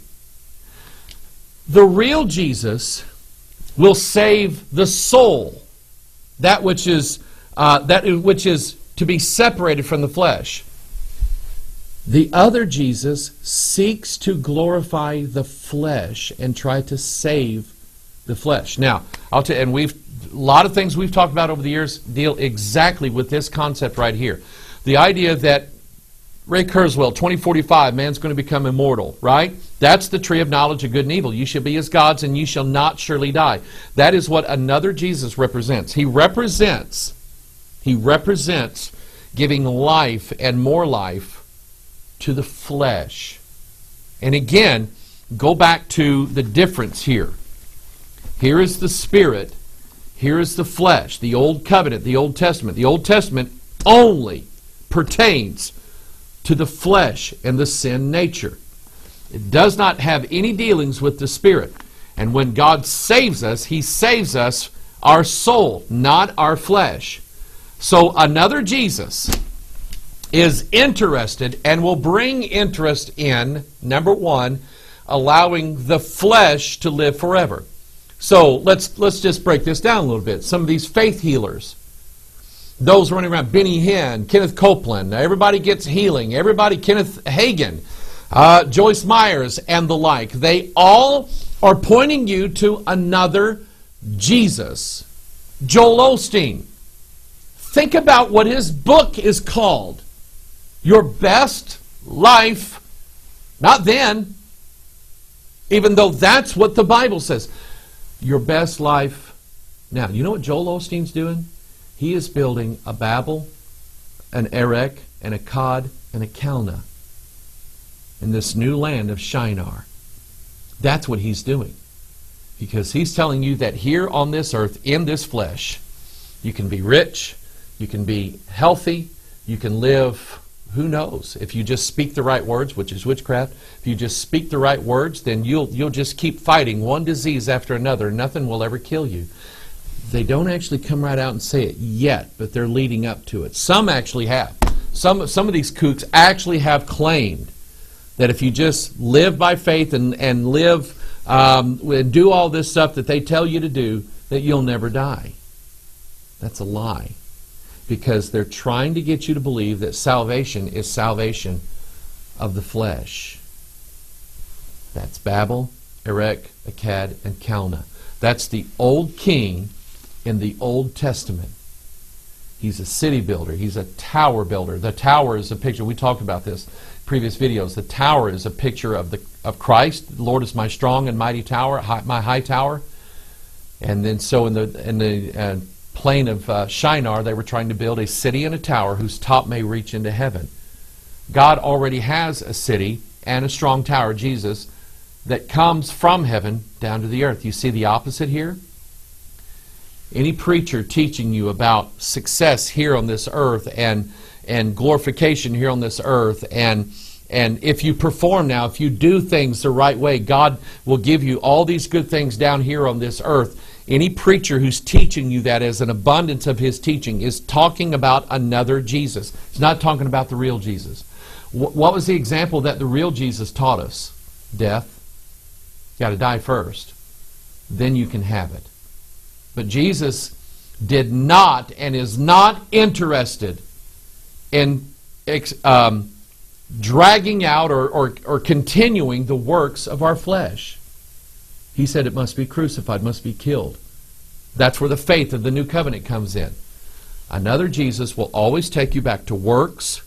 The real Jesus will save the soul, that which is uh, that which is to be separated from the flesh. The other Jesus seeks to glorify the flesh and try to save the flesh. Now, I'll tell you, and we've a lot of things we've talked about over the years deal exactly with this concept right here. The idea that Ray Kurzweil, 2045, man's going to become immortal, right? That's the tree of knowledge of good and evil. You shall be as gods, and you shall not surely die. That is what another Jesus represents. He represents, he represents giving life and more life to the flesh. And again, go back to the difference here. Here is the spirit, here is the flesh, the old covenant, the Old Testament. The Old Testament only pertains to the flesh and the sin nature. It does not have any dealings with the spirit. And when God saves us, He saves us our soul, not our flesh. So another Jesus is interested and will bring interest in, number one, allowing the flesh to live forever. So let's let's just break this down a little bit. Some of these faith healers, those running around, Benny Hinn, Kenneth Copeland, everybody gets healing. Everybody, Kenneth Hagin, uh, Joyce Myers, and the like. They all are pointing you to another Jesus. Joel Osteen. Think about what his book is called. Your best life, not then, even though that's what the Bible says. Your best life now. You know what Joel Osteen's doing? He is building a Babel, an Erech, and a Akkad, and a Calneh in this new land of Shinar. That's what he's doing. Because he's telling you that here on this earth, in this flesh, you can be rich, you can be healthy, you can live, who knows? If you just speak the right words, which is witchcraft, if you just speak the right words, then you'll, you'll just keep fighting one disease after another. Nothing will ever kill you. They don't actually come right out and say it yet, but they're leading up to it. Some actually have. Some, some of these kooks actually have claimed that if you just live by faith and, and live um, and do all this stuff that they tell you to do, that you'll never die. That's a lie. Because they're trying to get you to believe that salvation is salvation of the flesh. That's Babel, Erech, Akkad, and Calneh. That's the old king in the Old Testament. He's a city builder. He's a tower builder. The tower is a picture. We talked about this previous videos. The tower is a picture of the of Christ. The Lord is my strong and mighty tower, high, my high tower. And then so in the in the uh, plain of uh, Shinar, they were trying to build a city and a tower whose top may reach into heaven. God already has a city and a strong tower, Jesus, that comes from heaven down to the earth. You see the opposite here? Any preacher teaching you about success here on this earth and and glorification here on this earth and and if you perform now if you do things the right way god will give you all these good things down here on this earth any preacher who's teaching you that as an abundance of his teaching is talking about another jesus. He's not talking about the real jesus. What was the example that the real jesus taught us? Death. You got to die first. Then you can have it. But jesus did not and is not interested in um, dragging out or, or, or continuing the works of our flesh. He said it must be crucified, must be killed. That's where the faith of the new covenant comes in. Another Jesus will always take you back to works.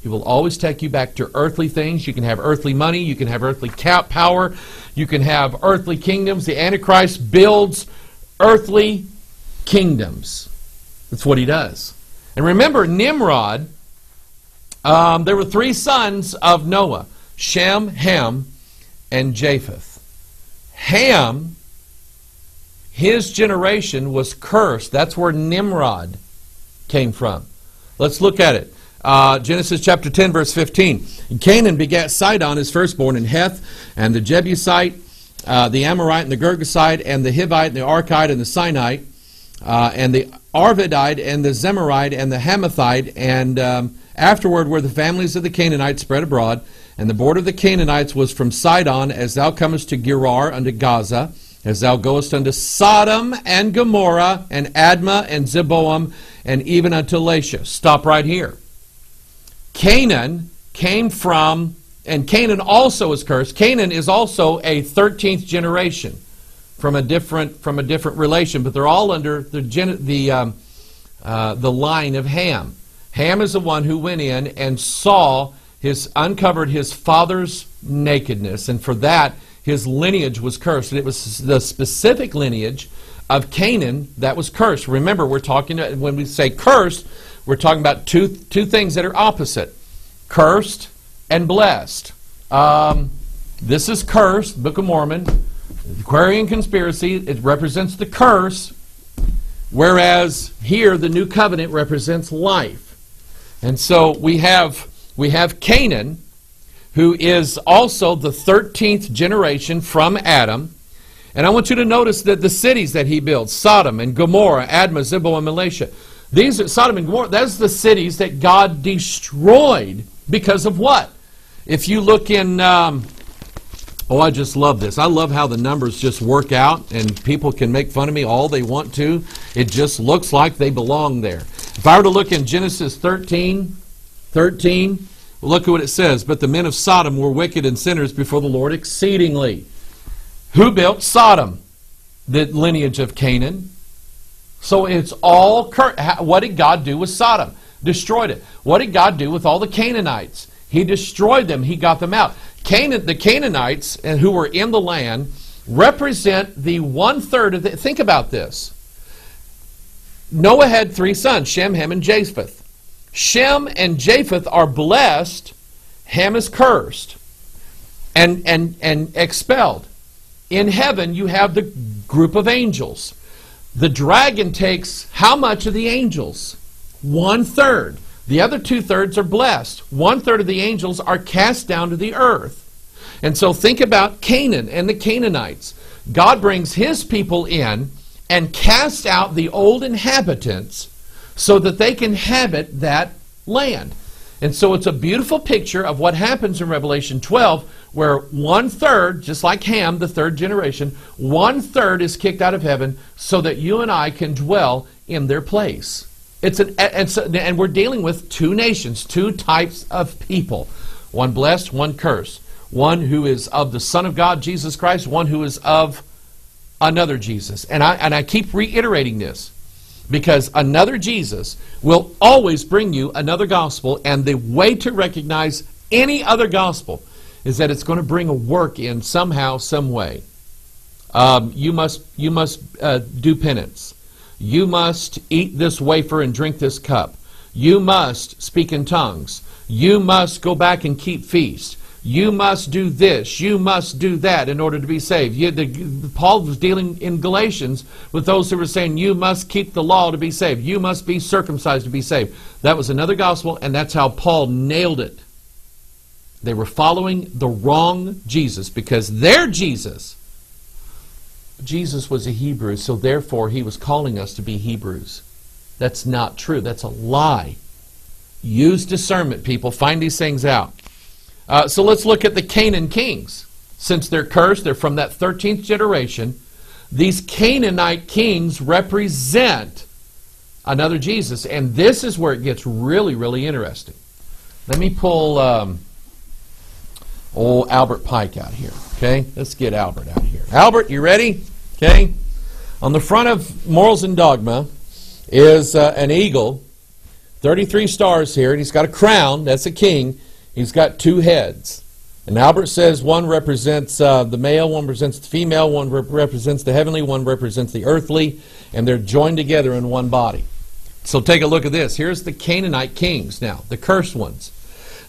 He will always take you back to earthly things. You can have earthly money. You can have earthly power. You can have earthly kingdoms. The Antichrist builds earthly kingdoms. That's what he does. And remember, Nimrod um, there were three sons of Noah Shem, Ham, and Japheth. Ham, his generation was cursed. That's where Nimrod came from. Let's look at it. Uh, Genesis chapter 10, verse 15. And Canaan begat Sidon, his firstborn, and Heth, and the Jebusite, uh, the Amorite, and the Girgashite, and the Hivite, and the Arkite, and the Sinite, uh, and the Arvadite, and the Zemarite, and the Hamathite, and um, Afterward were the families of the Canaanites spread abroad, and the border of the Canaanites was from Sidon, as thou comest to Gerar unto Gaza, as thou goest unto Sodom and Gomorrah, and Admah and Zeboim, and even unto Lasha. Stop right here. Canaan came from, and Canaan also is cursed. Canaan is also a 13th generation from a different from a different relation, but they're all under the the um, uh, the line of Ham. Ham is the one who went in and saw his uncovered his father's nakedness, and for that his lineage was cursed. And it was the specific lineage of Canaan that was cursed. Remember, we're talking when we say cursed, we're talking about two two things that are opposite: cursed and blessed. Um, this is cursed, Book of Mormon. The Aquarian conspiracy, it represents the curse, whereas here the new covenant represents life. And so we have we have Canaan, who is also the 13th generation from Adam. And I want you to notice that the cities that he built, Sodom and Gomorrah, Admah, Zebul, and Melasha, these are Sodom and Gomorrah, that's the cities that God destroyed because of what? If you look in, um, oh, I just love this. I love how the numbers just work out and people can make fun of me all they want to. It just looks like they belong there. If I were to look in Genesis 13, 13, look at what it says. But the men of Sodom were wicked and sinners before the Lord exceedingly. Who built Sodom? The lineage of Canaan. So it's all what did God do with Sodom? Destroyed it. What did God do with all the Canaanites? He destroyed them. He got them out. Canaan, the Canaanites and who were in the land represent the one third of the. Think about this. Noah had three sons, Shem, Ham, and Japheth. Shem and Japheth are blessed. Ham is cursed and, and, and expelled. In heaven, you have the group of angels. The dragon takes how much of the angels? One third. The other two thirds are blessed. One third of the angels are cast down to the earth. And so think about Canaan and the Canaanites. God brings his people in and casts out the old inhabitants so that they can inhabit that land. And so it's a beautiful picture of what happens in Revelation 12, where one third, just like Ham, the third generation, one third is kicked out of heaven so that you and I can dwell in their place. It's an, and we're dealing with two nations, two types of people one blessed, one cursed. One who is of the Son of God, Jesus Christ, one who is of another Jesus. And I, and I keep reiterating this because another Jesus will always bring you another gospel, and the way to recognize any other gospel is that it's going to bring a work in somehow, some way. Um, you must, you must uh, do penance. You must eat this wafer and drink this cup. You must speak in tongues. You must go back and keep feast. You must do this. You must do that in order to be saved. You, the, Paul was dealing in Galatians with those who were saying, You must keep the law to be saved. You must be circumcised to be saved. That was another gospel, and that's how Paul nailed it. They were following the wrong Jesus because their Jesus Jesus was a Hebrew, so therefore he was calling us to be Hebrews. That's not true. That's a lie. Use discernment, people. Find these things out. Uh, so let's look at the Canaan kings. Since they're cursed, they're from that 13th generation. These Canaanite kings represent another Jesus. And this is where it gets really, really interesting. Let me pull um, old Albert Pike out here. Okay, let's get Albert out here. Albert, you ready? Okay. On the front of Morals and Dogma is uh, an eagle, 33 stars here, and he's got a crown. That's a king. He's got two heads. And Albert says one represents uh, the male, one represents the female, one represents the heavenly, one represents the earthly, and they're joined together in one body. So take a look at this. Here's the Canaanite kings now, the cursed ones.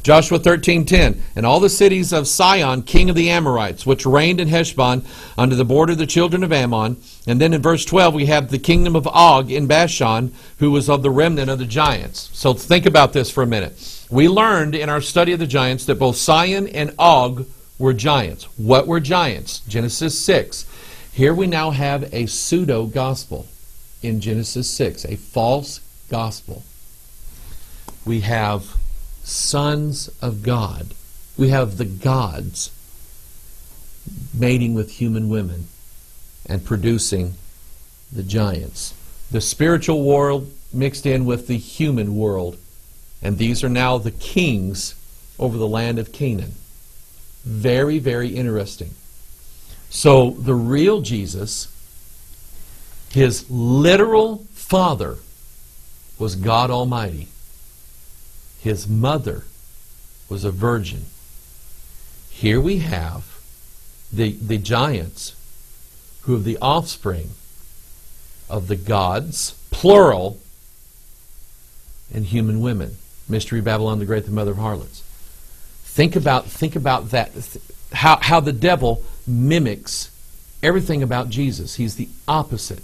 Joshua 13:10 And all the cities of Sihon king of the Amorites which reigned in Heshbon under the border of the children of Ammon and then in verse 12 we have the kingdom of Og in Bashan who was of the remnant of the giants so think about this for a minute we learned in our study of the giants that both Sihon and Og were giants what were giants Genesis 6 here we now have a pseudo gospel in Genesis 6 a false gospel we have sons of God. We have the gods mating with human women and producing the giants. The spiritual world mixed in with the human world. And these are now the kings over the land of Canaan. Very, very interesting. So the real Jesus, his literal father, was God Almighty. His mother was a virgin. Here we have the, the giants who are the offspring of the gods, plural, and human women. Mystery of Babylon the Great, the mother of harlots. Think about, think about that. How, how the devil mimics everything about Jesus. He's the opposite.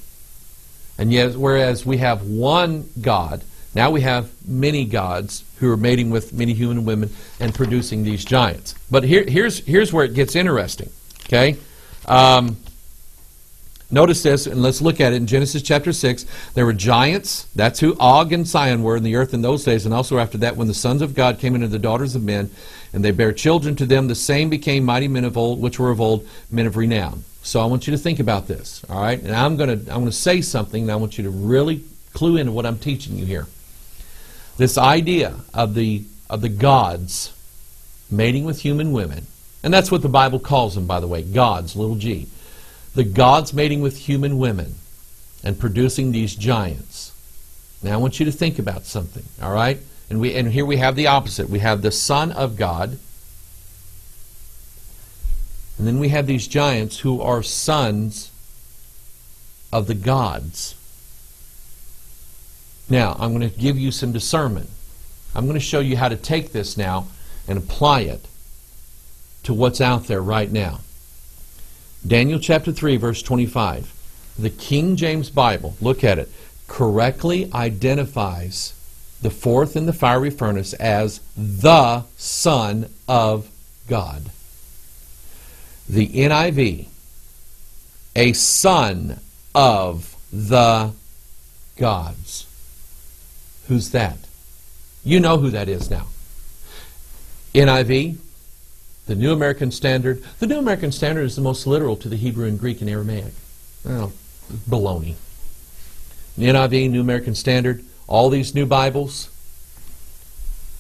And yet, whereas we have one God, now we have many gods who are mating with many human women and producing these giants. But here, here's, here's where it gets interesting. Okay? Um, notice this, and let's look at it in Genesis chapter 6. There were giants. That's who Og and Sihon were in the earth in those days. And also after that, when the sons of God came into the daughters of men, and they bare children to them, the same became mighty men of old, which were of old, men of renown. So I want you to think about this, all right? And I'm going to I'm going to say something, and I want you to really clue into what I'm teaching you here. This idea of the of the gods mating with human women, and that's what the Bible calls them, by the way, gods, little g. The gods mating with human women and producing these giants. Now I want you to think about something, all right? And we and here we have the opposite. We have the Son of God and then we have these giants who are sons of the gods. Now, I'm going to give you some discernment. I'm going to show you how to take this now and apply it to what's out there right now. Daniel chapter 3, verse 25. The King James Bible, look at it, correctly identifies the fourth in the fiery furnace as the Son of God the NIV, a son of the gods. Who's that? You know who that is now. NIV, the New American Standard. The New American Standard is the most literal to the Hebrew and Greek and Aramaic. Well, baloney. NIV, New American Standard, all these new Bibles,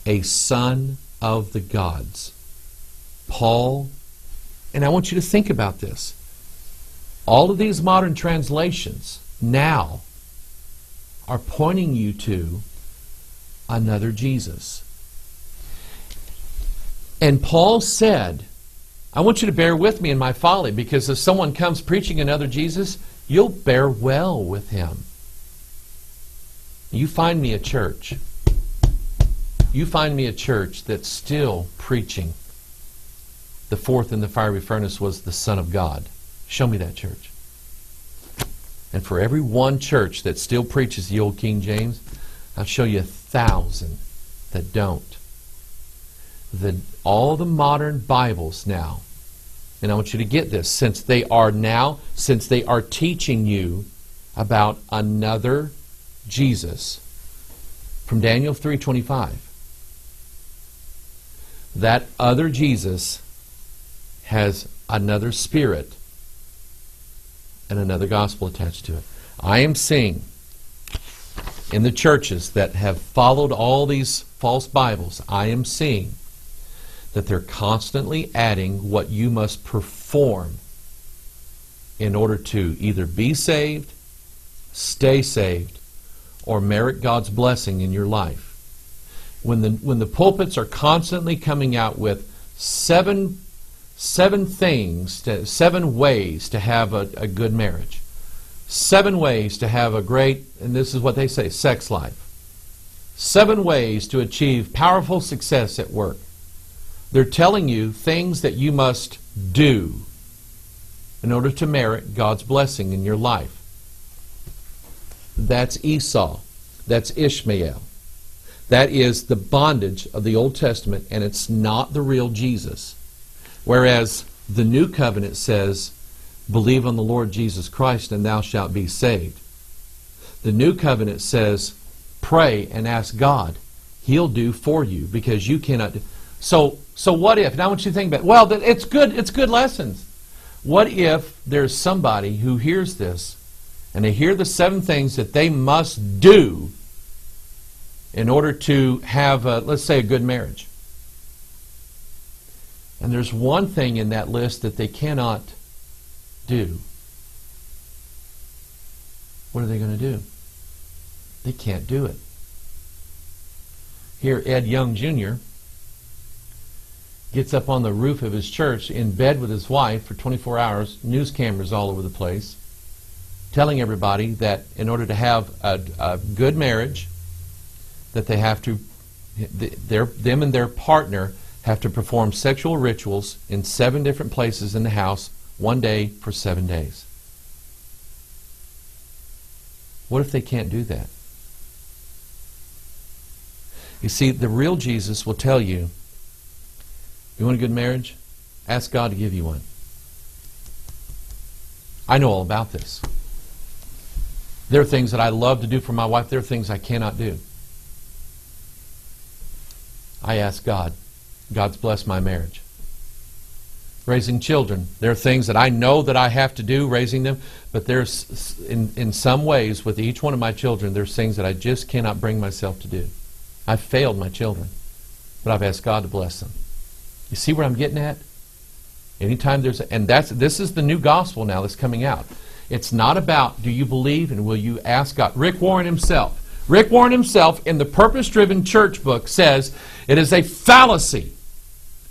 a son of the gods. Paul and I want you to think about this. All of these modern translations now are pointing you to another Jesus. And Paul said, I want you to bear with me in my folly because if someone comes preaching another Jesus, you'll bear well with him. You find me a church. You find me a church that's still preaching the fourth in the fiery furnace was the Son of God. Show me that church. And for every one church that still preaches the old King James, I'll show you a thousand that don't. The, all the modern Bibles now, and I want you to get this, since they are now, since they are teaching you about another Jesus from Daniel 3:25. That other Jesus has another spirit and another gospel attached to it. I am seeing in the churches that have followed all these false Bibles, I am seeing that they're constantly adding what you must perform in order to either be saved, stay saved, or merit God's blessing in your life. When the, when the pulpits are constantly coming out with seven seven things, to, seven ways to have a, a good marriage. Seven ways to have a great, and this is what they say, sex life. Seven ways to achieve powerful success at work. They're telling you things that you must do in order to merit God's blessing in your life. That's Esau. That's Ishmael. That is the bondage of the Old Testament, and it's not the real Jesus. Whereas the new covenant says, believe on the Lord Jesus Christ and thou shalt be saved. The new covenant says, pray and ask God. He'll do for you because you cannot. So, so what if, now I want you to think about, well, it's good, it's good lessons. What if there's somebody who hears this and they hear the seven things that they must do in order to have, a, let's say, a good marriage? And there's one thing in that list that they cannot do. What are they going to do? They can't do it. Here, Ed Young Jr. gets up on the roof of his church in bed with his wife for 24 hours, news cameras all over the place, telling everybody that in order to have a, a good marriage, that they have to, their, them and their partner have to perform sexual rituals in seven different places in the house one day for seven days. What if they can't do that? You see, the real Jesus will tell you, you want a good marriage? Ask God to give you one. I know all about this. There are things that I love to do for my wife. There are things I cannot do. I ask God. God's blessed my marriage. Raising children. There are things that I know that I have to do raising them, but there's in, in some ways with each one of my children, there's things that I just cannot bring myself to do. I've failed my children, but I've asked God to bless them. You see where I'm getting at? Anytime there's a, and that's this is the new gospel now that's coming out. It's not about do you believe and will you ask God. Rick Warren himself. Rick Warren himself in the Purpose Driven Church book says it is a fallacy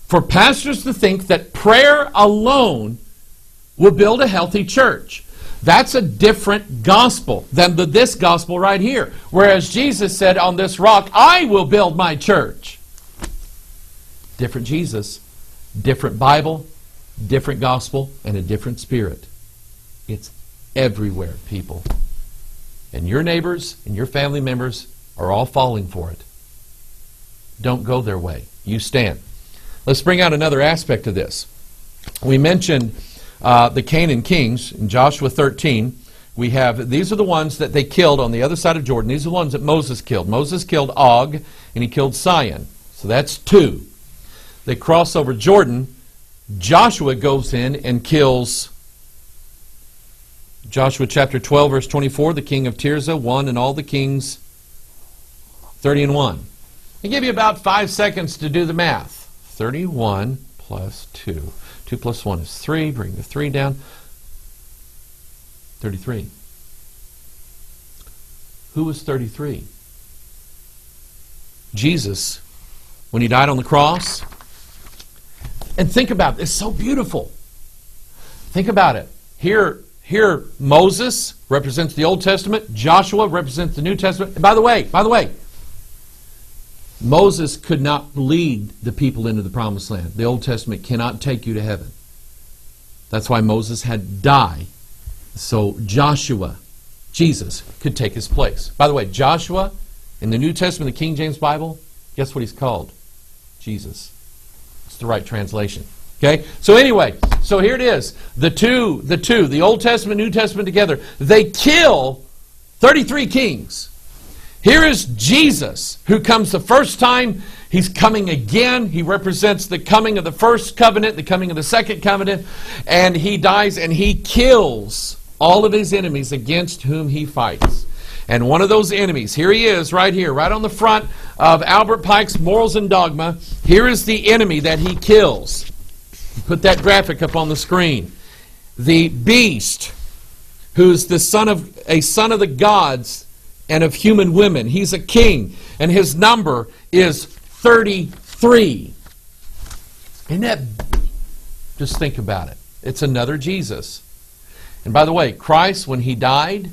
for pastors to think that prayer alone will build a healthy church. That's a different gospel than the, this gospel right here. Whereas Jesus said, On this rock I will build my church. Different Jesus, different Bible, different gospel, and a different spirit. It's everywhere, people. And your neighbors and your family members are all falling for it. Don't go their way. You stand. Let's bring out another aspect of this. We mentioned uh, the Canaan kings in Joshua 13. We have these are the ones that they killed on the other side of Jordan. These are the ones that Moses killed. Moses killed Og and he killed Sihon. So that's two. They cross over Jordan. Joshua goes in and kills Joshua chapter 12, verse 24, the king of Tirzah, 1, and all the kings, 30 and 1. I give you about five seconds to do the math. 31 plus 2. 2 plus 1 is 3. Bring the 3 down. 33. Who was 33? Jesus, when he died on the cross. And think about it. It's so beautiful. Think about it. Here, here, Moses represents the Old Testament. Joshua represents the New Testament. And by the way, by the way, Moses could not lead the people into the promised land. The Old Testament cannot take you to heaven. That's why Moses had to die. So Joshua, Jesus, could take his place. By the way, Joshua in the New Testament, the King James Bible, guess what he's called? Jesus. It's the right translation. Okay? So anyway, so here it is. The two, the two, the Old Testament, New Testament together, they kill 33 kings. Here is Jesus, who comes the first time. He's coming again. He represents the coming of the first covenant, the coming of the second covenant, and he dies and he kills all of his enemies against whom he fights. And one of those enemies, here he is, right here, right on the front of Albert Pike's Morals and Dogma. Here is the enemy that he kills. Put that graphic up on the screen. The beast, who's the son of a son of the gods and of human women. He's a king, and his number is 33. Isn't that just think about it. It's another Jesus. And by the way, Christ, when he died,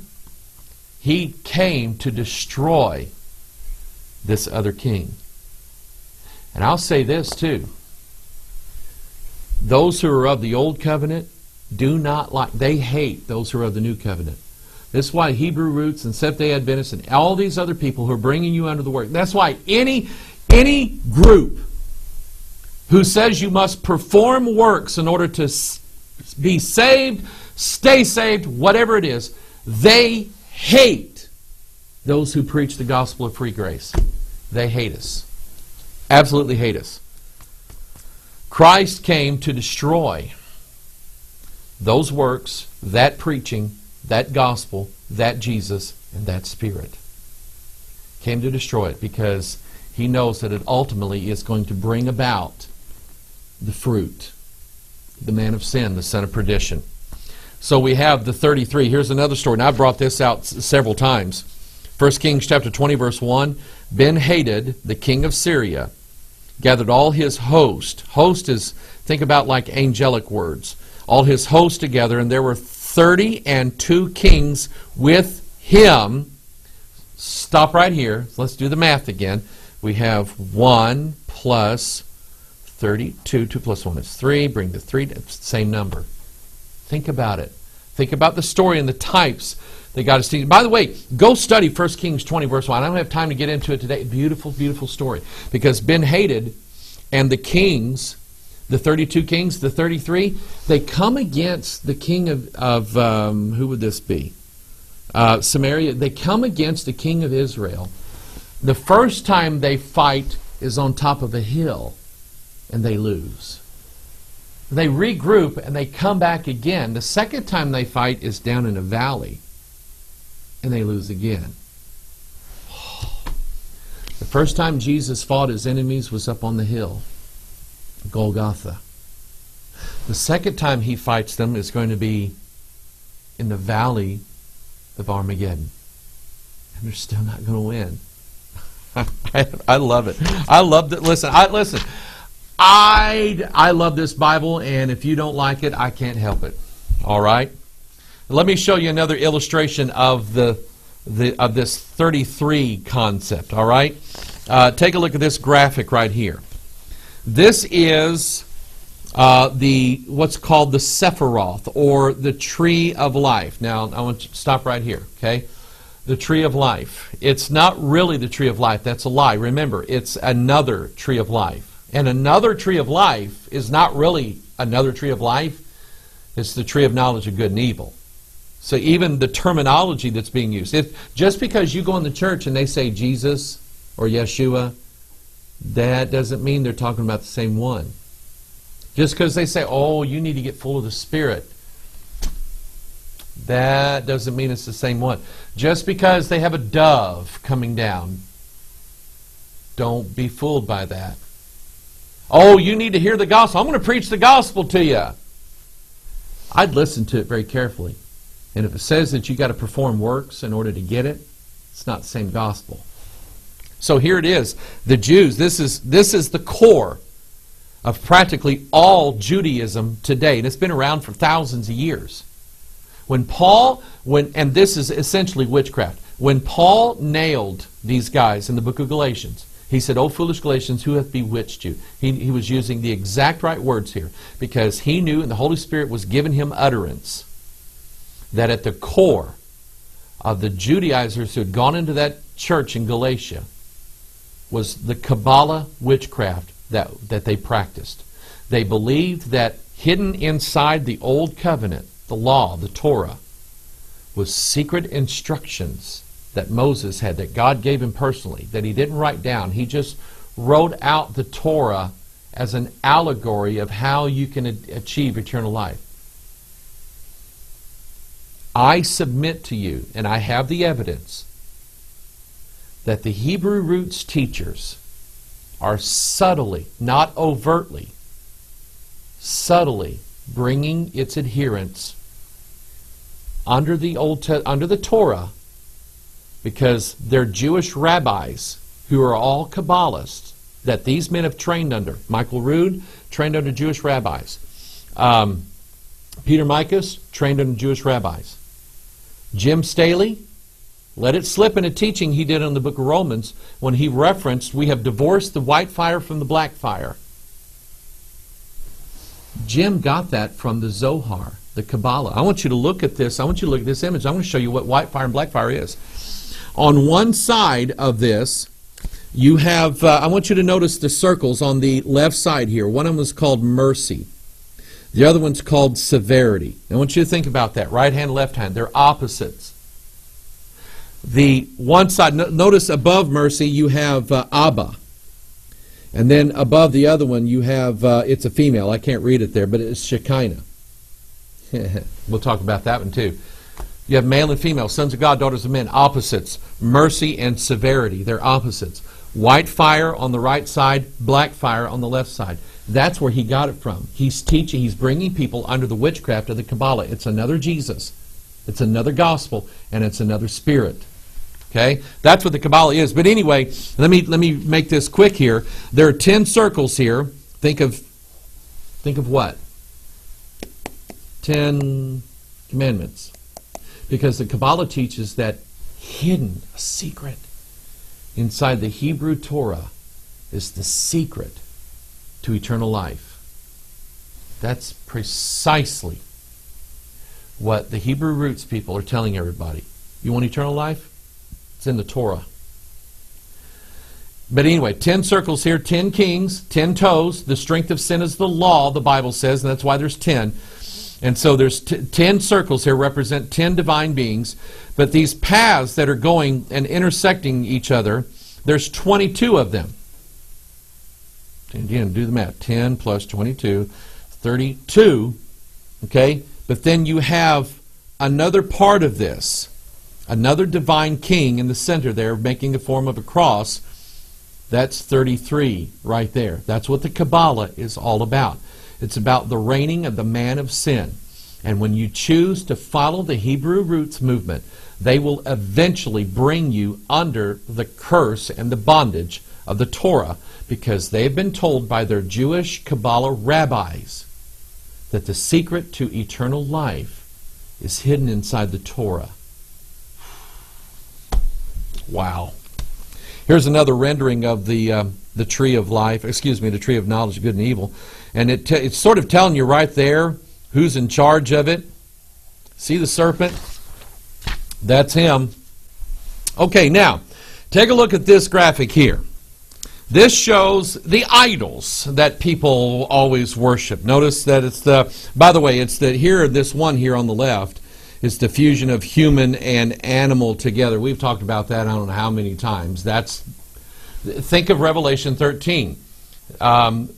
he came to destroy this other king. And I'll say this too. Those who are of the old covenant do not like, they hate those who are of the new covenant. This is why Hebrew roots and Seventh day Adventists and all these other people who are bringing you under the work. That's why any, any group who says you must perform works in order to be saved, stay saved, whatever it is, they hate those who preach the gospel of free grace. They hate us. Absolutely hate us. Christ came to destroy those works, that preaching, that gospel, that Jesus, and that Spirit. Came to destroy it because he knows that it ultimately is going to bring about the fruit, the man of sin, the son of perdition. So we have the 33. Here's another story. Now I've brought this out several times. 1 Kings chapter 20 verse 1. Ben Hadad, the king of Syria, gathered all his host. Host is, think about like angelic words. All his host together, and there were 30 and two kings with him. Stop right here. Let's do the math again. We have 1 plus 32. 2 plus 1 is 3. Bring the 3. The same number. Think about it. Think about the story and the types that God is teaching. By the way, go study 1 Kings 20, verse 1. I don't have time to get into it today. Beautiful, beautiful story. Because Ben Hadad and the kings, the 32 kings, the 33, they come against the king of, of um, who would this be? Uh, Samaria. They come against the king of Israel. The first time they fight is on top of a hill, and they lose. They regroup and they come back again. The second time they fight is down in a valley, and they lose again. The first time Jesus fought his enemies was up on the hill, Golgotha. The second time he fights them is going to be in the valley of Armageddon. And they're still not going to win. I, I, love it. I love it. Listen, I listen. I I love this Bible, and if you don't like it, I can't help it. All right. Let me show you another illustration of the the of this 33 concept. All right. Uh, take a look at this graphic right here. This is uh, the what's called the Sephiroth or the Tree of Life. Now I want to stop right here. Okay the tree of life. It's not really the tree of life. That's a lie. Remember, it's another tree of life. And another tree of life is not really another tree of life. It's the tree of knowledge of good and evil. So even the terminology that's being used, if just because you go in the church and they say Jesus or Yeshua, that doesn't mean they're talking about the same one. Just because they say, "Oh, you need to get full of the Spirit," That doesn't mean it's the same one. Just because they have a dove coming down, don't be fooled by that. Oh, you need to hear the gospel. I'm going to preach the gospel to you. I'd listen to it very carefully. And if it says that you got to perform works in order to get it, it's not the same gospel. So here it is. The Jews, this is this is the core of practically all Judaism today. And it's been around for thousands of years. When Paul, when, and this is essentially witchcraft, when Paul nailed these guys in the book of Galatians, he said, O foolish Galatians, who hath bewitched you? He, he was using the exact right words here because he knew, and the Holy Spirit was giving him utterance, that at the core of the Judaizers who had gone into that church in Galatia was the Kabbalah witchcraft that, that they practiced. They believed that hidden inside the Old Covenant the law, the Torah, was secret instructions that Moses had, that God gave him personally, that he didn't write down. He just wrote out the Torah as an allegory of how you can achieve eternal life. I submit to you, and I have the evidence, that the Hebrew roots teachers are subtly, not overtly, subtly bringing its adherents under the Old under the Torah because they're Jewish rabbis who are all Kabbalists that these men have trained under. Michael Rood trained under Jewish rabbis. Um, Peter Michas trained under Jewish rabbis. Jim Staley let it slip in a teaching he did on the book of Romans when he referenced we have divorced the white fire from the black fire. Jim got that from the Zohar the Kabbalah. I want you to look at this. I want you to look at this image. I want to show you what white fire and black fire is. On one side of this, you have, uh, I want you to notice the circles on the left side here. One of them is called mercy. The other one's called severity. I want you to think about that. Right hand, left hand. They're opposites. The one side, notice above mercy, you have uh, Abba. And then above the other one, you have, uh, it's a female. I can't read it there, but it's Shekinah. we'll talk about that one too. You have male and female, sons of God, daughters of men, opposites. Mercy and severity, they're opposites. White fire on the right side, black fire on the left side. That's where he got it from. He's teaching, he's bringing people under the witchcraft of the Kabbalah. It's another Jesus, it's another gospel, and it's another spirit. Okay? That's what the Kabbalah is. But anyway, let me let me make this quick here. There are 10 circles here. Think of think of what? Ten Commandments. Because the Kabbalah teaches that hidden, a secret, inside the Hebrew Torah is the secret to eternal life. That's precisely what the Hebrew roots people are telling everybody. You want eternal life? It's in the Torah. But anyway, 10 circles here, 10 kings, 10 toes. The strength of sin is the law, the Bible says, and that's why there's 10. And so there's t- 10 circles here represent 10 divine beings. But these paths that are going and intersecting each other, there's 22 of them. And Again, do the math. 10 plus 22, 32. Okay? But then you have another part of this, another divine king in the center there, making the form of a cross. That's 33 right there. That's what the Kabbalah is all about. It's about the reigning of the man of sin. And when you choose to follow the Hebrew roots movement, they will eventually bring you under the curse and the bondage of the Torah because they've been told by their Jewish Kabbalah rabbis that the secret to eternal life is hidden inside the Torah. Wow. Here's another rendering of the um, the tree of life, excuse me, the tree of knowledge of good and evil. And it it's sort of telling you right there who's in charge of it. See the serpent? That's him. Okay, now, take a look at this graphic here. This shows the idols that people always worship. Notice that it's the, by the way, it's the here, this one here on the left is the fusion of human and animal together. We've talked about that I don't know how many times. That's, think of Revelation 13. Um,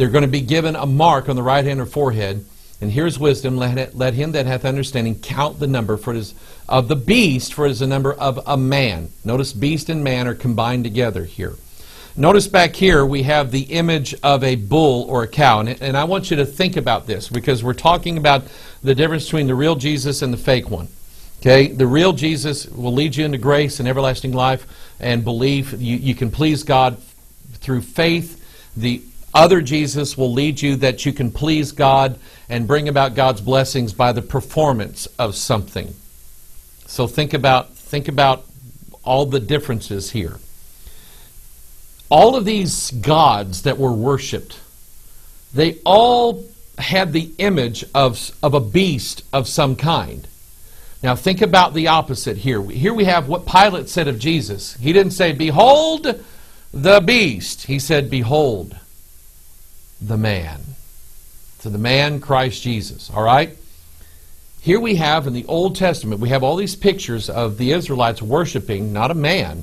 they're going to be given a mark on the right hand or forehead. And here's wisdom. Let, let him that hath understanding count the number for it is of the beast, for it is the number of a man. Notice beast and man are combined together here. Notice back here we have the image of a bull or a cow. And, and I want you to think about this because we're talking about the difference between the real Jesus and the fake one. Okay, the real Jesus will lead you into grace and everlasting life and belief. You, you can please God through faith. The other Jesus will lead you that you can please God and bring about God's blessings by the performance of something. So think about think about all the differences here all of these gods that were worshipped, they all had the image of, of a beast of some kind. Now think about the opposite here. Here we have what Pilate said of Jesus. He didn't say, Behold the beast. He said, Behold the man. To the man, Christ Jesus. All right? Here we have in the Old Testament, we have all these pictures of the Israelites worshiping not a man,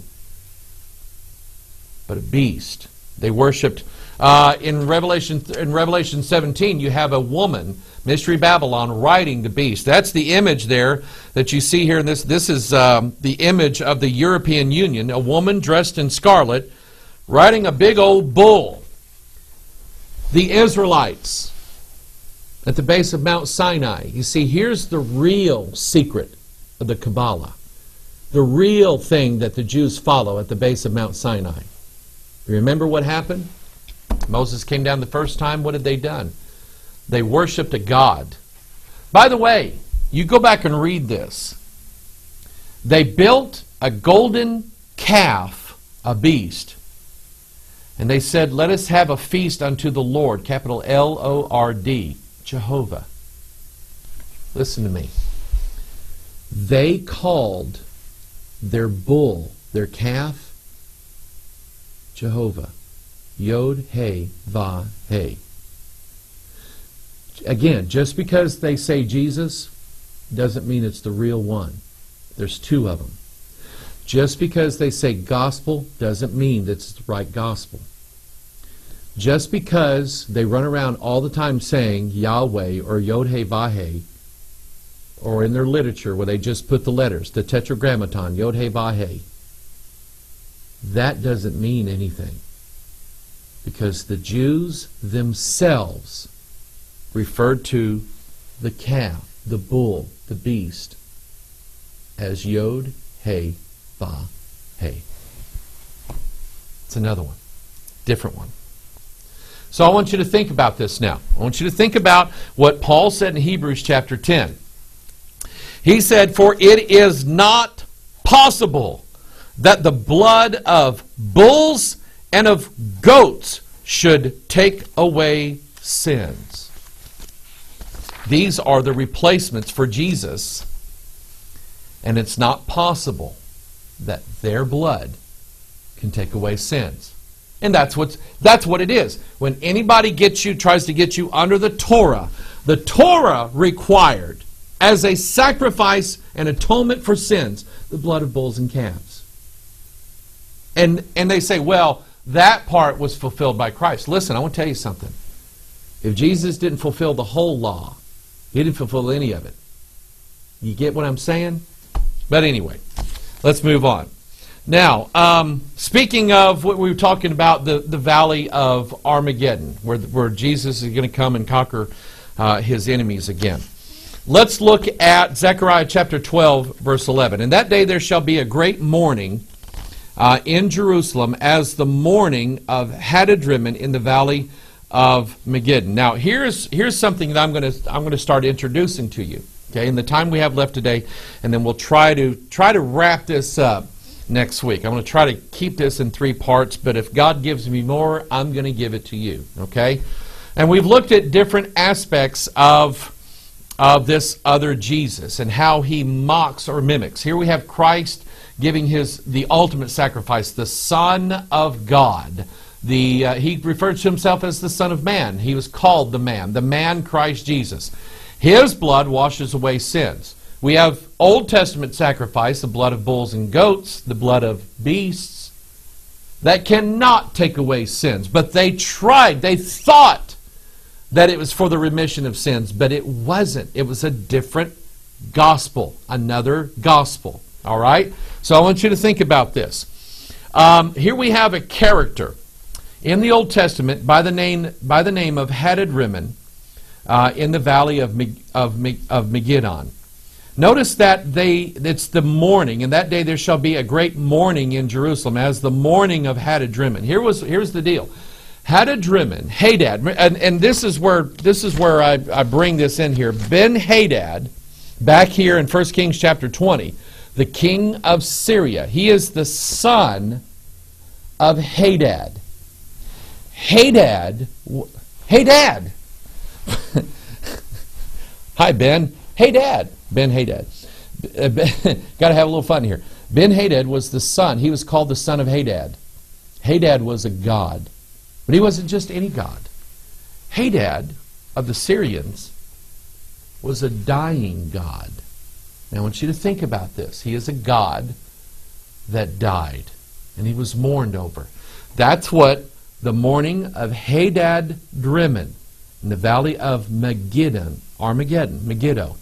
but a beast. They worshipped. Uh, in Revelation in Revelation 17, you have a woman, Mystery Babylon, riding the beast. That's the image there that you see here. In this this is um, the image of the European Union, a woman dressed in scarlet, riding a big old bull. The Israelites at the base of Mount Sinai. You see, here's the real secret of the Kabbalah, the real thing that the Jews follow at the base of Mount Sinai. Remember what happened? Moses came down the first time. What had they done? They worshiped a god. By the way, you go back and read this. They built a golden calf, a beast. And they said, Let us have a feast unto the Lord, capital L O R D, Jehovah. Listen to me. They called their bull, their calf, Jehovah. Yod, He, Va, He. Again, just because they say Jesus doesn't mean it's the real one. There's two of them. Just because they say gospel doesn't mean that it's the right gospel. Just because they run around all the time saying Yahweh or Yod He Vahe, or in their literature where they just put the letters, the Tetragrammaton, Yod Vahe, that doesn't mean anything. Because the Jews themselves referred to the calf, the bull, the beast, as Yod, He, Ba, He. It's another one, different one. So I want you to think about this now. I want you to think about what Paul said in Hebrews chapter 10. He said, For it is not possible that the blood of bulls and of goats should take away sins. These are the replacements for Jesus, and it's not possible that their blood can take away sins. And that's what that's what it is. When anybody gets you tries to get you under the Torah, the Torah required as a sacrifice and atonement for sins the blood of bulls and calves. And and they say, well, that part was fulfilled by Christ. Listen, I want to tell you something. If Jesus didn't fulfill the whole law, he didn't fulfill any of it. You get what I'm saying? But anyway, let's move on. Now, um, speaking of what we were talking about, the, the valley of Armageddon, where, where Jesus is going to come and conquer uh, his enemies again. Let's look at Zechariah chapter 12, verse 11. In that day there shall be a great mourning uh, in Jerusalem as the mourning of Hadadrimmon in the valley of Megiddo. Now, here's, here's something that I'm going to I'm going to start introducing to you. Okay, in the time we have left today, and then we'll try to try to wrap this up next week. I'm going to try to keep this in three parts, but if God gives me more, I'm going to give it to you. Okay? And we've looked at different aspects of, of this other Jesus and how he mocks or mimics. Here we have Christ giving his the ultimate sacrifice, the Son of God. The, uh, he refers to himself as the Son of Man. He was called the man, the man Christ Jesus. His blood washes away sins. We have Old Testament sacrifice, the blood of bulls and goats, the blood of beasts, that cannot take away sins. But they tried, they thought that it was for the remission of sins, but it wasn't. It was a different gospel, another gospel. All right? So I want you to think about this. Um, here we have a character in the Old Testament by the name, by the name of Hadad Rimmon uh, in the valley of, of, of Megiddon. Notice that they it's the morning, and that day there shall be a great mourning in Jerusalem, as the mourning of Hadadrimmon. Here was here's the deal. Hadadrimmon, Hadad, and, and this is where this is where I, I bring this in here. Ben Hadad, back here in 1 Kings chapter 20, the king of Syria. He is the son of Hadad. Hadad, Hadad. Hi, Ben. Hey, Dad. Ben Hadad. Uh, Got to have a little fun here. Ben Hadad was the son. He was called the son of Hadad. Hadad was a god. But he wasn't just any god. Hadad of the Syrians was a dying god. Now I want you to think about this. He is a god that died, and he was mourned over. That's what the mourning of Hadad Drimmon in the valley of Megiddo, Armageddon, Megiddo,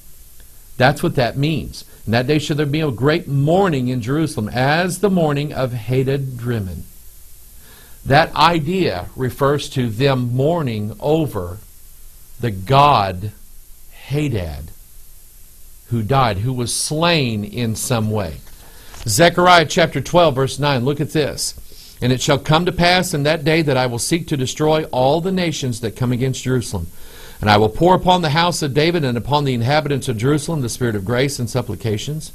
that's what that means. And that day shall there be a great mourning in Jerusalem, as the mourning of Hadadrimmon. That idea refers to them mourning over the god Hadad, who died, who was slain in some way. Zechariah chapter 12, verse 9, look at this. And it shall come to pass in that day that I will seek to destroy all the nations that come against Jerusalem. And I will pour upon the house of David and upon the inhabitants of Jerusalem the spirit of grace and supplications.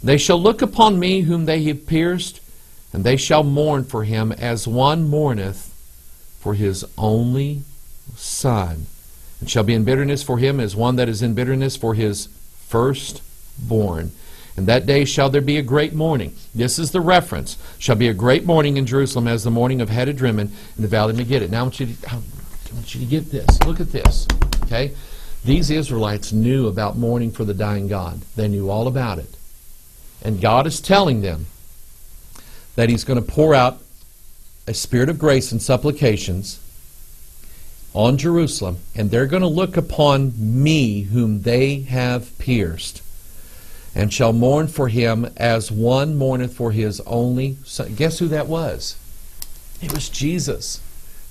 They shall look upon me whom they have pierced, and they shall mourn for him as one mourneth for his only son, and shall be in bitterness for him as one that is in bitterness for his firstborn. And that day shall there be a great mourning. This is the reference. Shall be a great mourning in Jerusalem as the mourning of Hadadrimmon in the valley of Megiddo. Now I want you to, I want you to get this. Look at this. Okay? These Israelites knew about mourning for the dying God. They knew all about it. And God is telling them that He's going to pour out a spirit of grace and supplications on Jerusalem, and they're going to look upon me, whom they have pierced, and shall mourn for him as one mourneth for his only son. Guess who that was? It was Jesus.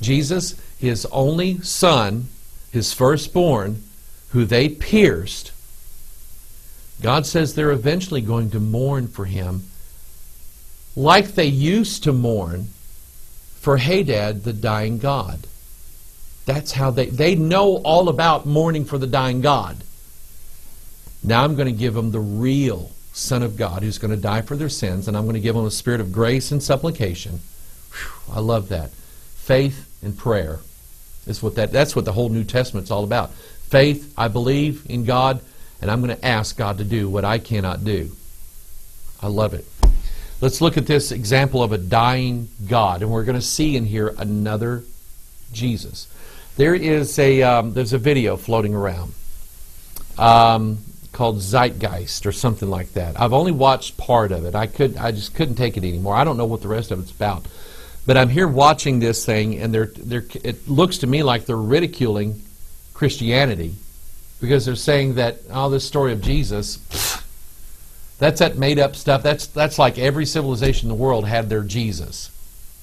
Jesus his only son, his firstborn, who they pierced, God says they're eventually going to mourn for him like they used to mourn for Hadad, the dying God. That's how they, they know all about mourning for the dying God. Now I'm going to give them the real Son of God who's going to die for their sins, and I'm going to give them a spirit of grace and supplication. Whew, I love that. faith and prayer. That's what, that, that's what the whole New Testament's all about. Faith, I believe in God, and I'm going to ask God to do what I cannot do. I love it. Let's look at this example of a dying God, and we're going to see in here another Jesus. There is a um, there's a video floating around um, called Zeitgeist or something like that. I've only watched part of it. I could I just couldn't take it anymore. I don't know what the rest of it's about. But I'm here watching this thing, and they're, they're, it looks to me like they're ridiculing Christianity because they're saying that, oh, this story of Jesus, pfft, that's that made up stuff. That's, that's like every civilization in the world had their Jesus,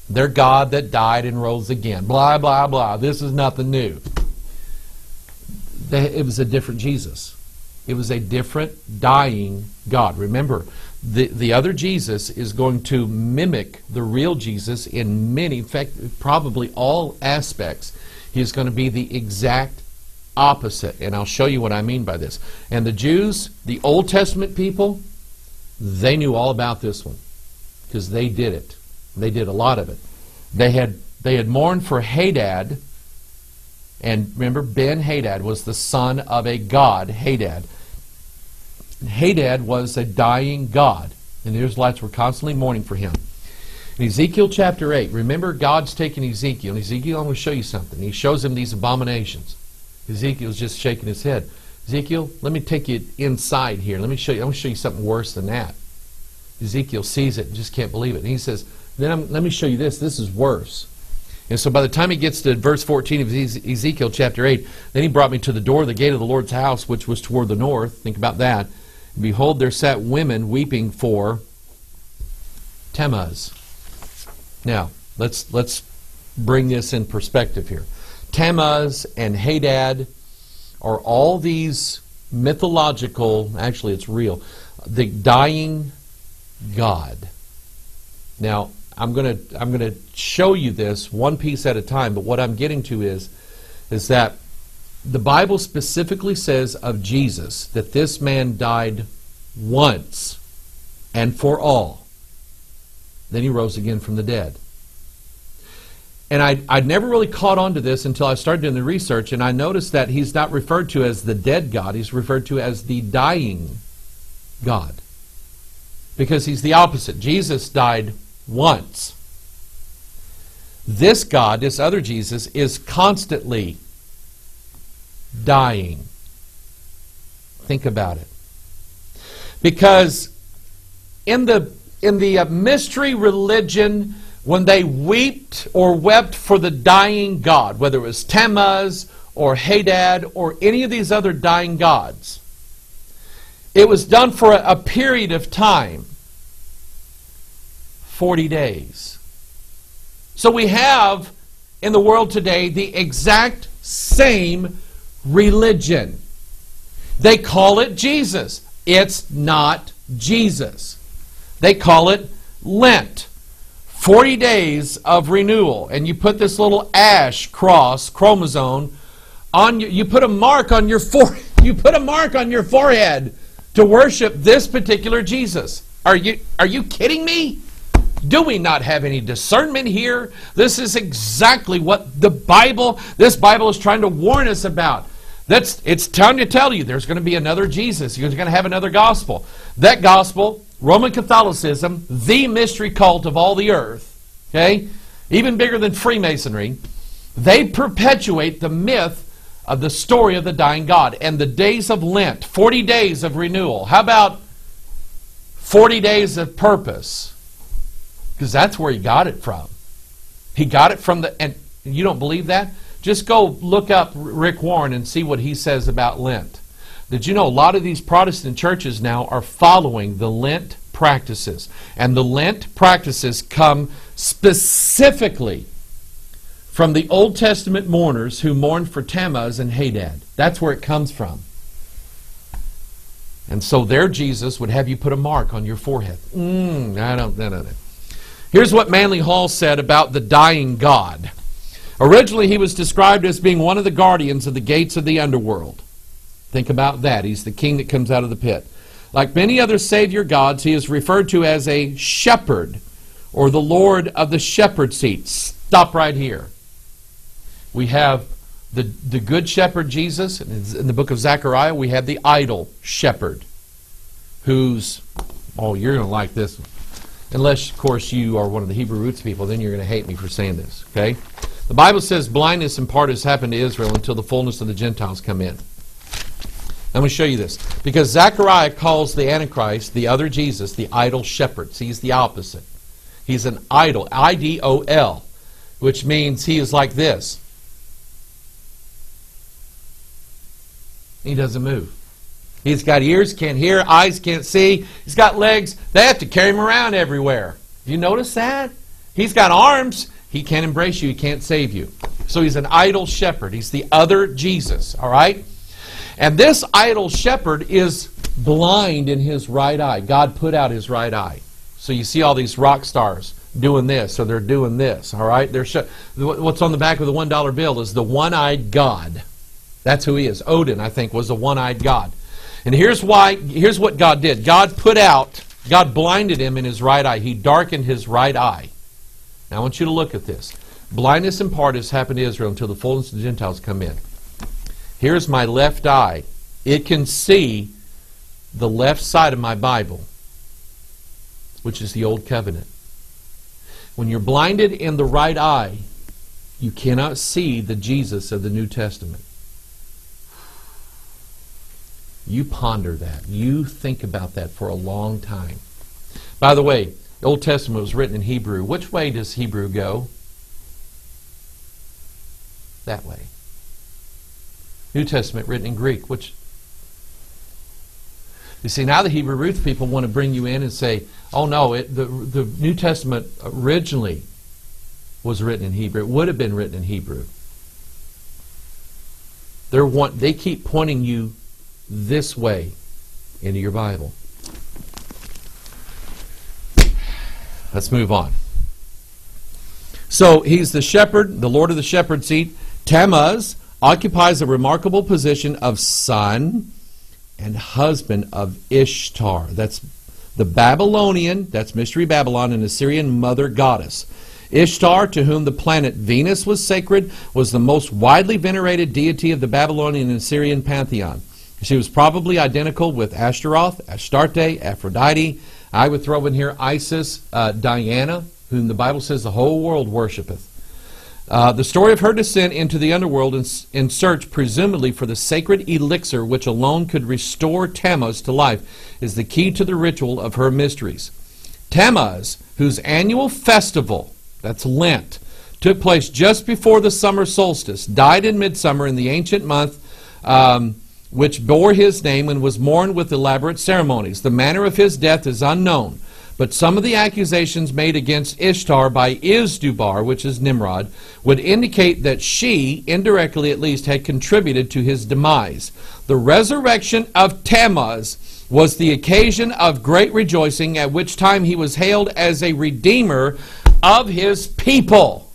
their God that died and rose again. Blah, blah, blah. This is nothing new. It was a different Jesus. It was a different dying God. Remember, the, the other Jesus is going to mimic the real Jesus in many, in fact, probably all aspects. He's going to be the exact opposite. And I'll show you what I mean by this. And the Jews, the Old Testament people, they knew all about this one because they did it. They did a lot of it. They had, they had mourned for Hadad. And remember, Ben Hadad was the son of a god, Hadad. Hadad was a dying god, and the Israelites were constantly mourning for him. In Ezekiel chapter 8, remember God's taking Ezekiel, and Ezekiel, I'm going to show you something. He shows him these abominations. Ezekiel's just shaking his head. Ezekiel, let me take you inside here. Let me show you. I'm going to show you something worse than that. Ezekiel sees it and just can't believe it. And he says, then I'm, let me show you this. This is worse. And so by the time he gets to verse 14 of Ezekiel chapter 8, then he brought me to the door of the gate of the Lord's house, which was toward the north. Think about that. Behold, there sat women weeping for Tammuz. Now, let's let's bring this in perspective here. Tammuz and Hadad are all these mythological, actually it's real, the dying god. Now, I'm going to I'm going to show you this one piece at a time, but what I'm getting to is is that the Bible specifically says of Jesus that this man died once and for all. Then he rose again from the dead. And I, I'd never really caught on to this until I started doing the research, and I noticed that he's not referred to as the dead God, he's referred to as the dying God. Because he's the opposite. Jesus died once. This God, this other Jesus, is constantly dying. Think about it. Because in the, in the uh, mystery religion, when they wept or wept for the dying God, whether it was Tammuz or Hadad or any of these other dying gods, it was done for a, a period of time 40 days. So we have in the world today the exact same religion. They call it Jesus. It's not Jesus. They call it Lent. 40 days of renewal. And you put this little ash cross chromosome on you, you put a mark on your forehead. You put a mark on your forehead to worship this particular Jesus. Are you are you kidding me? Do we not have any discernment here? This is exactly what the Bible, this Bible is trying to warn us about. That's it's time to tell you there's going to be another Jesus. You're going to have another gospel. That gospel, Roman Catholicism, the mystery cult of all the earth, okay? Even bigger than Freemasonry, they perpetuate the myth of the story of the dying God and the days of Lent, 40 days of renewal. How about 40 days of purpose? Because that's where he got it from. He got it from the, and you don't believe that? Just go look up Rick Warren and see what he says about Lent. Did you know a lot of these Protestant churches now are following the Lent practices? And the Lent practices come specifically from the Old Testament mourners who mourned for Tammuz and Hadad. That's where it comes from. And so there Jesus would have you put a mark on your forehead. Mm, I don't. Here's what Manly Hall said about the dying God. Originally, he was described as being one of the guardians of the gates of the underworld. Think about that. He's the king that comes out of the pit. Like many other Savior gods, he is referred to as a shepherd or the Lord of the shepherd seat. Stop right here. We have the, the good shepherd Jesus. In the book of Zechariah, we have the idol shepherd who's, oh, you're going to like this. Unless, of course, you are one of the Hebrew roots people, then you're going to hate me for saying this, okay? The Bible says blindness in part has happened to Israel until the fullness of the Gentiles come in. I'm going to show you this. Because Zechariah calls the Antichrist, the other Jesus, the idol shepherd. See, he's the opposite. He's an idol, I D O L, which means he is like this. He doesn't move. He's got ears, can't hear, eyes, can't see. He's got legs. They have to carry him around everywhere. You notice that? He's got arms. He can't embrace you. He can't save you. So he's an idol shepherd. He's the other Jesus, all right? And this idol shepherd is blind in his right eye. God put out his right eye. So you see all these rock stars doing this, or they're doing this, all right? They're what's on the back of the $1 bill is the one-eyed God. That's who he is. Odin, I think, was the one-eyed God. And here's why, here's what God did. God put out, God blinded him in his right eye. He darkened his right eye. Now I want you to look at this. Blindness in part has happened to Israel until the fullness of the Gentiles come in. Here's my left eye. It can see the left side of my Bible, which is the Old Covenant. When you're blinded in the right eye, you cannot see the Jesus of the New Testament. You ponder that. You think about that for a long time. By the way, the Old Testament was written in Hebrew. Which way does Hebrew go? That way. New Testament written in Greek. Which you see, now the Hebrew roots people want to bring you in and say, oh no, it, the, the New Testament originally was written in Hebrew. It would have been written in Hebrew. They're want, they keep pointing you this way into your Bible. Let's move on. So he's the shepherd, the Lord of the shepherd seat. Tammuz occupies a remarkable position of son and husband of Ishtar. That's the Babylonian, that's Mystery Babylon, an Assyrian mother goddess. Ishtar, to whom the planet Venus was sacred, was the most widely venerated deity of the Babylonian and Assyrian pantheon. She was probably identical with Ashtaroth, Astarte, Aphrodite. I would throw in here Isis, uh, Diana, whom the Bible says the whole world worshipeth. Uh, the story of her descent into the underworld in, in, search, presumably, for the sacred elixir which alone could restore Tammuz to life is the key to the ritual of her mysteries. Tammuz, whose annual festival, that's Lent, took place just before the summer solstice, died in midsummer in the ancient month. Um, which bore his name and was mourned with elaborate ceremonies. The manner of his death is unknown, but some of the accusations made against Ishtar by Izdubar, which is Nimrod, would indicate that she, indirectly at least, had contributed to his demise. The resurrection of Tammuz was the occasion of great rejoicing, at which time he was hailed as a redeemer of his people.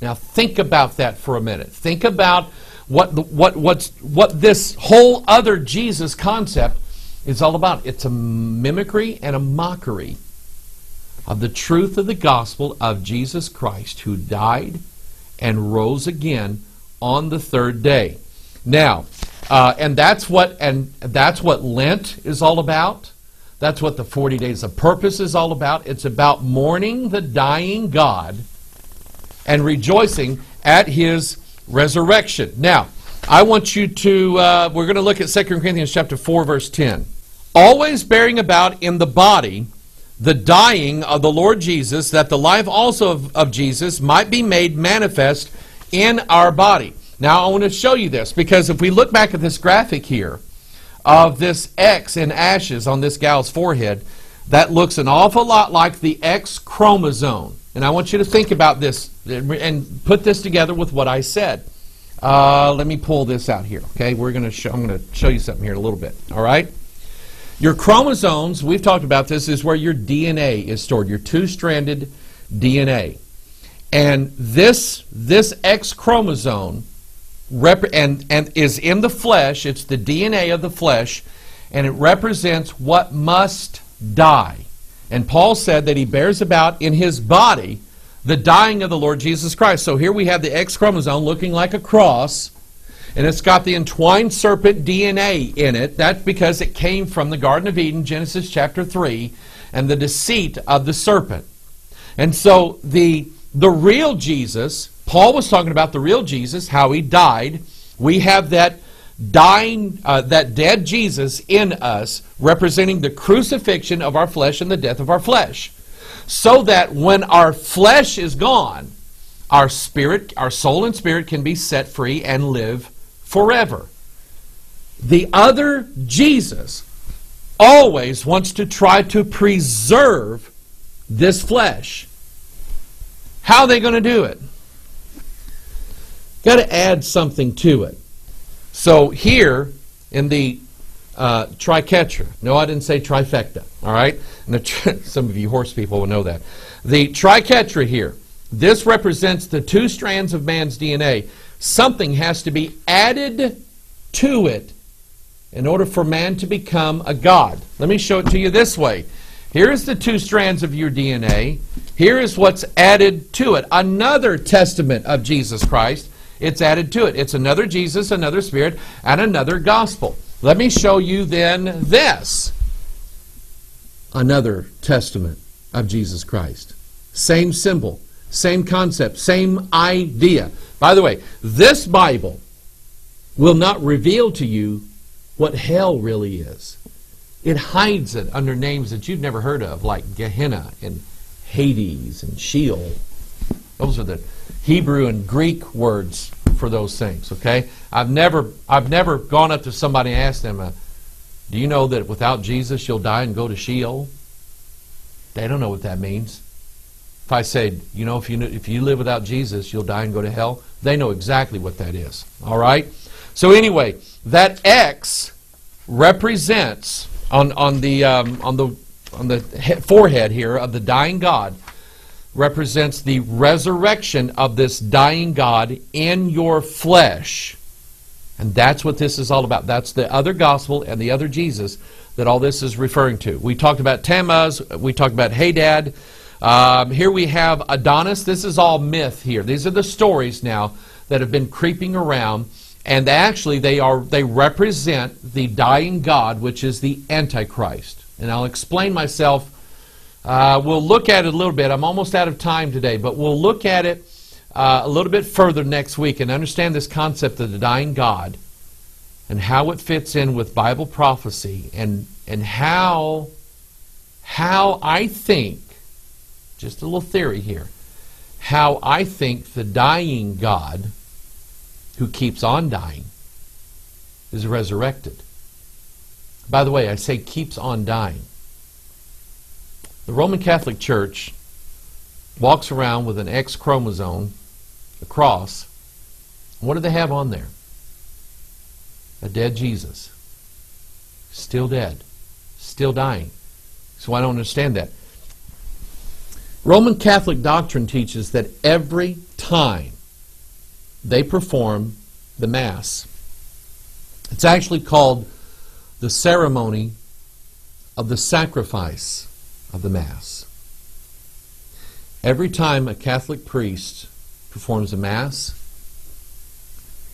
Now think about that for a minute. Think about what, the, what, what's, what this whole other Jesus concept is all about. It's a mimicry and a mockery of the truth of the gospel of Jesus Christ who died and rose again on the third day. Now, uh, and that's what and that's what Lent is all about. That's what the 40 days of purpose is all about. It's about mourning the dying God and rejoicing at his resurrection. Now, I want you to, uh, we're going to look at 2 Corinthians chapter 4, verse 10. Always bearing about in the body the dying of the Lord Jesus, that the life also of, of Jesus might be made manifest in our body. Now, I want to show you this because if we look back at this graphic here of this X in ashes on this gal's forehead, that looks an awful lot like the X chromosome. And I want you to think about this and put this together with what I said. Uh, let me pull this out here. Okay, we're going to show. I'm going to show you something here in a little bit. All right. Your chromosomes. We've talked about this. Is where your DNA is stored. Your two-stranded DNA, and this this X chromosome and and is in the flesh. It's the DNA of the flesh, and it represents what must die. And Paul said that he bears about in his body the dying of the Lord Jesus Christ. So here we have the X chromosome looking like a cross, and it's got the entwined serpent DNA in it. That's because it came from the Garden of Eden, Genesis chapter 3, and the deceit of the serpent. And so the, the real Jesus, Paul was talking about the real Jesus, how he died. We have that dying, uh, that dead Jesus in us, representing the crucifixion of our flesh and the death of our flesh. So that when our flesh is gone, our spirit, our soul and spirit can be set free and live forever. The other Jesus always wants to try to preserve this flesh. How are they going to do it? Got to add something to it. So here in the uh, triquetra, no, I didn't say trifecta, all right? some of you horse people will know that. The triquetra here, this represents the two strands of man's DNA. Something has to be added to it in order for man to become a God. Let me show it to you this way. Here's the two strands of your DNA. Here is what's added to it. Another testament of Jesus Christ it's added to it. It's another Jesus, another Spirit, and another gospel. Let me show you then this another testament of Jesus Christ. Same symbol, same concept, same idea. By the way, this Bible will not reveal to you what hell really is. It hides it under names that you've never heard of, like Gehenna and Hades and Sheol. Those are the Hebrew and Greek words for those things. Okay, I've never I've never gone up to somebody and asked them, uh, "Do you know that without Jesus you'll die and go to Sheol?" They don't know what that means. If I said, "You know, if you if you live without Jesus you'll die and go to hell," they know exactly what that is. All right. So anyway, that X represents on on the um, on the on the forehead here of the dying God represents the resurrection of this dying God in your flesh. And that's what this is all about. That's the other gospel and the other Jesus that all this is referring to. We talked about Tammuz, we talked about Hadad. Um, here we have Adonis. This is all myth here. These are the stories now that have been creeping around. And actually, they are they represent the dying God, which is the Antichrist. And I'll explain myself uh, we'll look at it a little bit. I'm almost out of time today, but we'll look at it uh, a little bit further next week and understand this concept of the dying God and how it fits in with Bible prophecy and, and how, how I think, just a little theory here, how I think the dying God who keeps on dying is resurrected. By the way, I say keeps on dying. The Roman Catholic Church walks around with an X chromosome, a cross. What do they have on there? A dead Jesus. Still dead. Still dying. So I don't understand that. Roman Catholic doctrine teaches that every time they perform the Mass, it's actually called the ceremony of the sacrifice of the Mass. Every time a Catholic priest performs a Mass,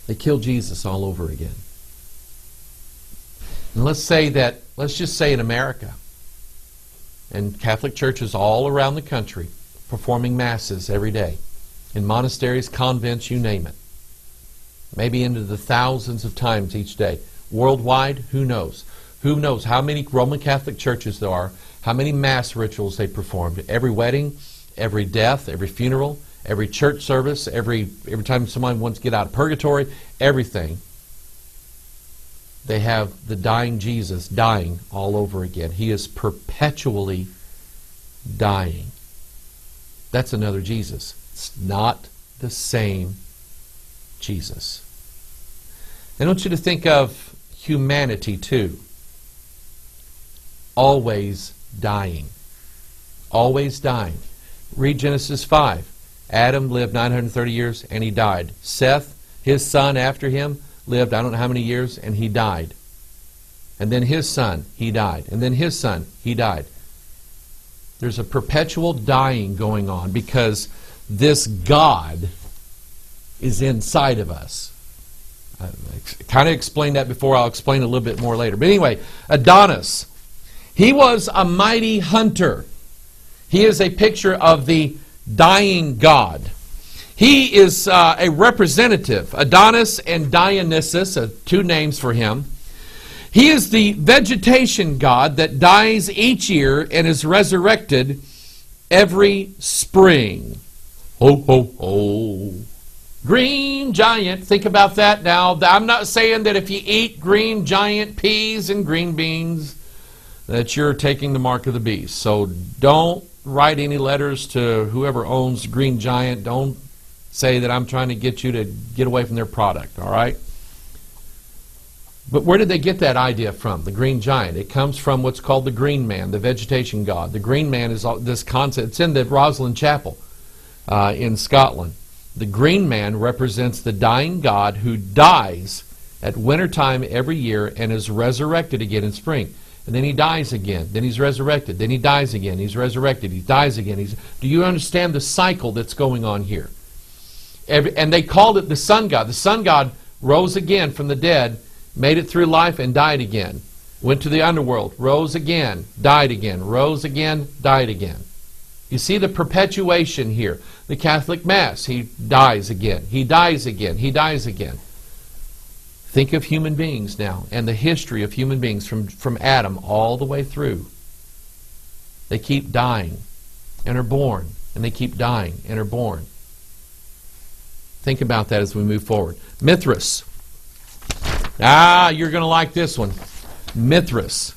they kill Jesus all over again. And let's say that, let's just say in America, and Catholic churches all around the country performing Masses every day, in monasteries, convents, you name it. Maybe into the thousands of times each day. Worldwide, who knows? Who knows how many Roman Catholic churches there are how many mass rituals they performed. Every wedding, every death, every funeral, every church service, every every time someone wants to get out of purgatory, everything. They have the dying Jesus dying all over again. He is perpetually dying. That's another Jesus. It's not the same Jesus. I want you to think of humanity too. Always dying. Always dying. Read Genesis 5. Adam lived 930 years and he died. Seth, his son after him, lived I don't know how many years and he died. And then his son, he died. And then his son, he died. There's a perpetual dying going on because this God is inside of us. I kind of explained that before. I'll explain a little bit more later. But anyway, Adonis, he was a mighty hunter. He is a picture of the dying God. He is uh, a representative. Adonis and Dionysus, uh, two names for him. He is the vegetation god that dies each year and is resurrected every spring. Ho, ho, ho. Green giant. Think about that now. I'm not saying that if you eat green giant peas and green beans that you're taking the mark of the beast. So don't write any letters to whoever owns Green Giant. Don't say that I'm trying to get you to get away from their product, all right? But where did they get that idea from, the green giant? It comes from what's called the green man, the vegetation god. The green man is this concept. It's in the Rosslyn Chapel uh, in Scotland. The green man represents the dying God who dies at wintertime every year and is resurrected again in spring. And then he dies again. Then he's resurrected. Then he dies again. He's resurrected. He dies again. He's, do you understand the cycle that's going on here? Every, and they called it the sun god. The sun god rose again from the dead, made it through life, and died again. Went to the underworld, rose again, died again, rose again, died again. You see the perpetuation here. The Catholic Mass, he dies again, he dies again, he dies again. Think of human beings now and the history of human beings from, from Adam all the way through. They keep dying and are born, and they keep dying and are born. Think about that as we move forward. Mithras. Ah, you're going to like this one. Mithras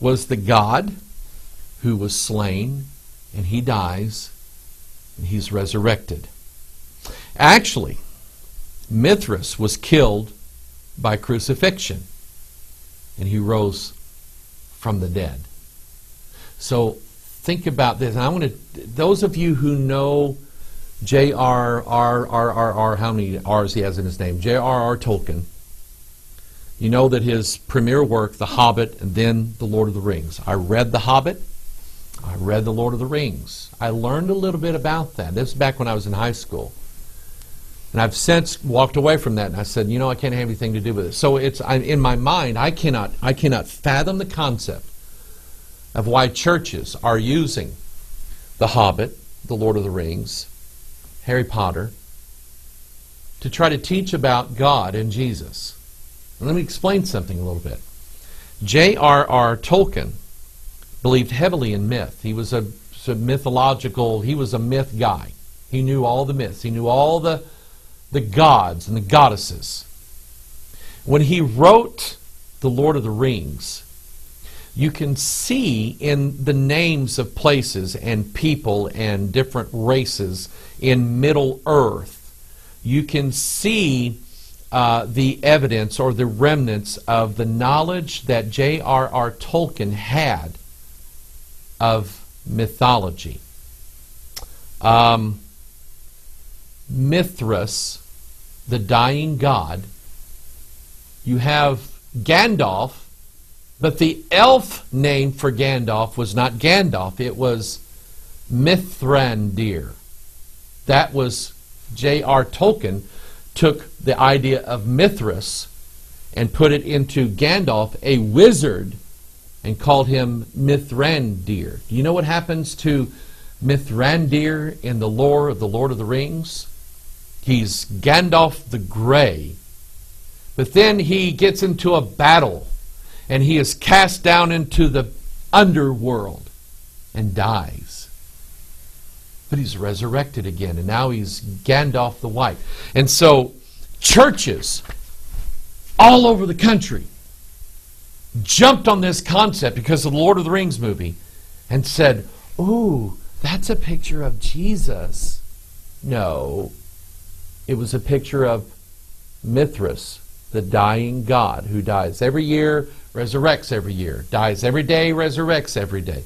was the god who was slain and he dies, and he's resurrected. Actually, Mithras was killed by crucifixion, and he rose from the dead. So think about this. I want to, those of you who know J.R.R.R.R.R. how many R's he has in his name, J.R.R. Tolkien, you know that his premier work, The Hobbit, and then The Lord of the Rings. I read The Hobbit. I read The Lord of the Rings. I learned a little bit about that. This is back when I was in high school. And I've since walked away from that and I said, you know, I can't have anything to do with it. So it's I, in my mind, I cannot, I cannot fathom the concept of why churches are using The Hobbit, The Lord of the Rings, Harry Potter, to try to teach about God and Jesus. And let me explain something a little bit. J.R.R. Tolkien believed heavily in myth. He was a, a mythological, he was a myth guy. He knew all the myths. He knew all the, the gods and the goddesses. When he wrote The Lord of the Rings, you can see in the names of places and people and different races in Middle Earth, you can see uh, the evidence or the remnants of the knowledge that J.R.R. Tolkien had of mythology. Um, Mithras, the dying god, you have Gandalf, but the elf name for Gandalf was not Gandalf, it was Mithrandir. That was J.R. Tolkien took the idea of Mithras and put it into Gandalf, a wizard and called him Mithrandir. Do you know what happens to Mithrandir in the lore of the Lord of the Rings? He's Gandalf the Grey. But then he gets into a battle and he is cast down into the underworld and dies. But he's resurrected again, and now he's Gandalf the White. And so, churches all over the country jumped on this concept because of the Lord of the Rings movie and said, Ooh, that's a picture of Jesus. No, it was a picture of Mithras, the dying god who dies every year, resurrects every year, dies every day, resurrects every day.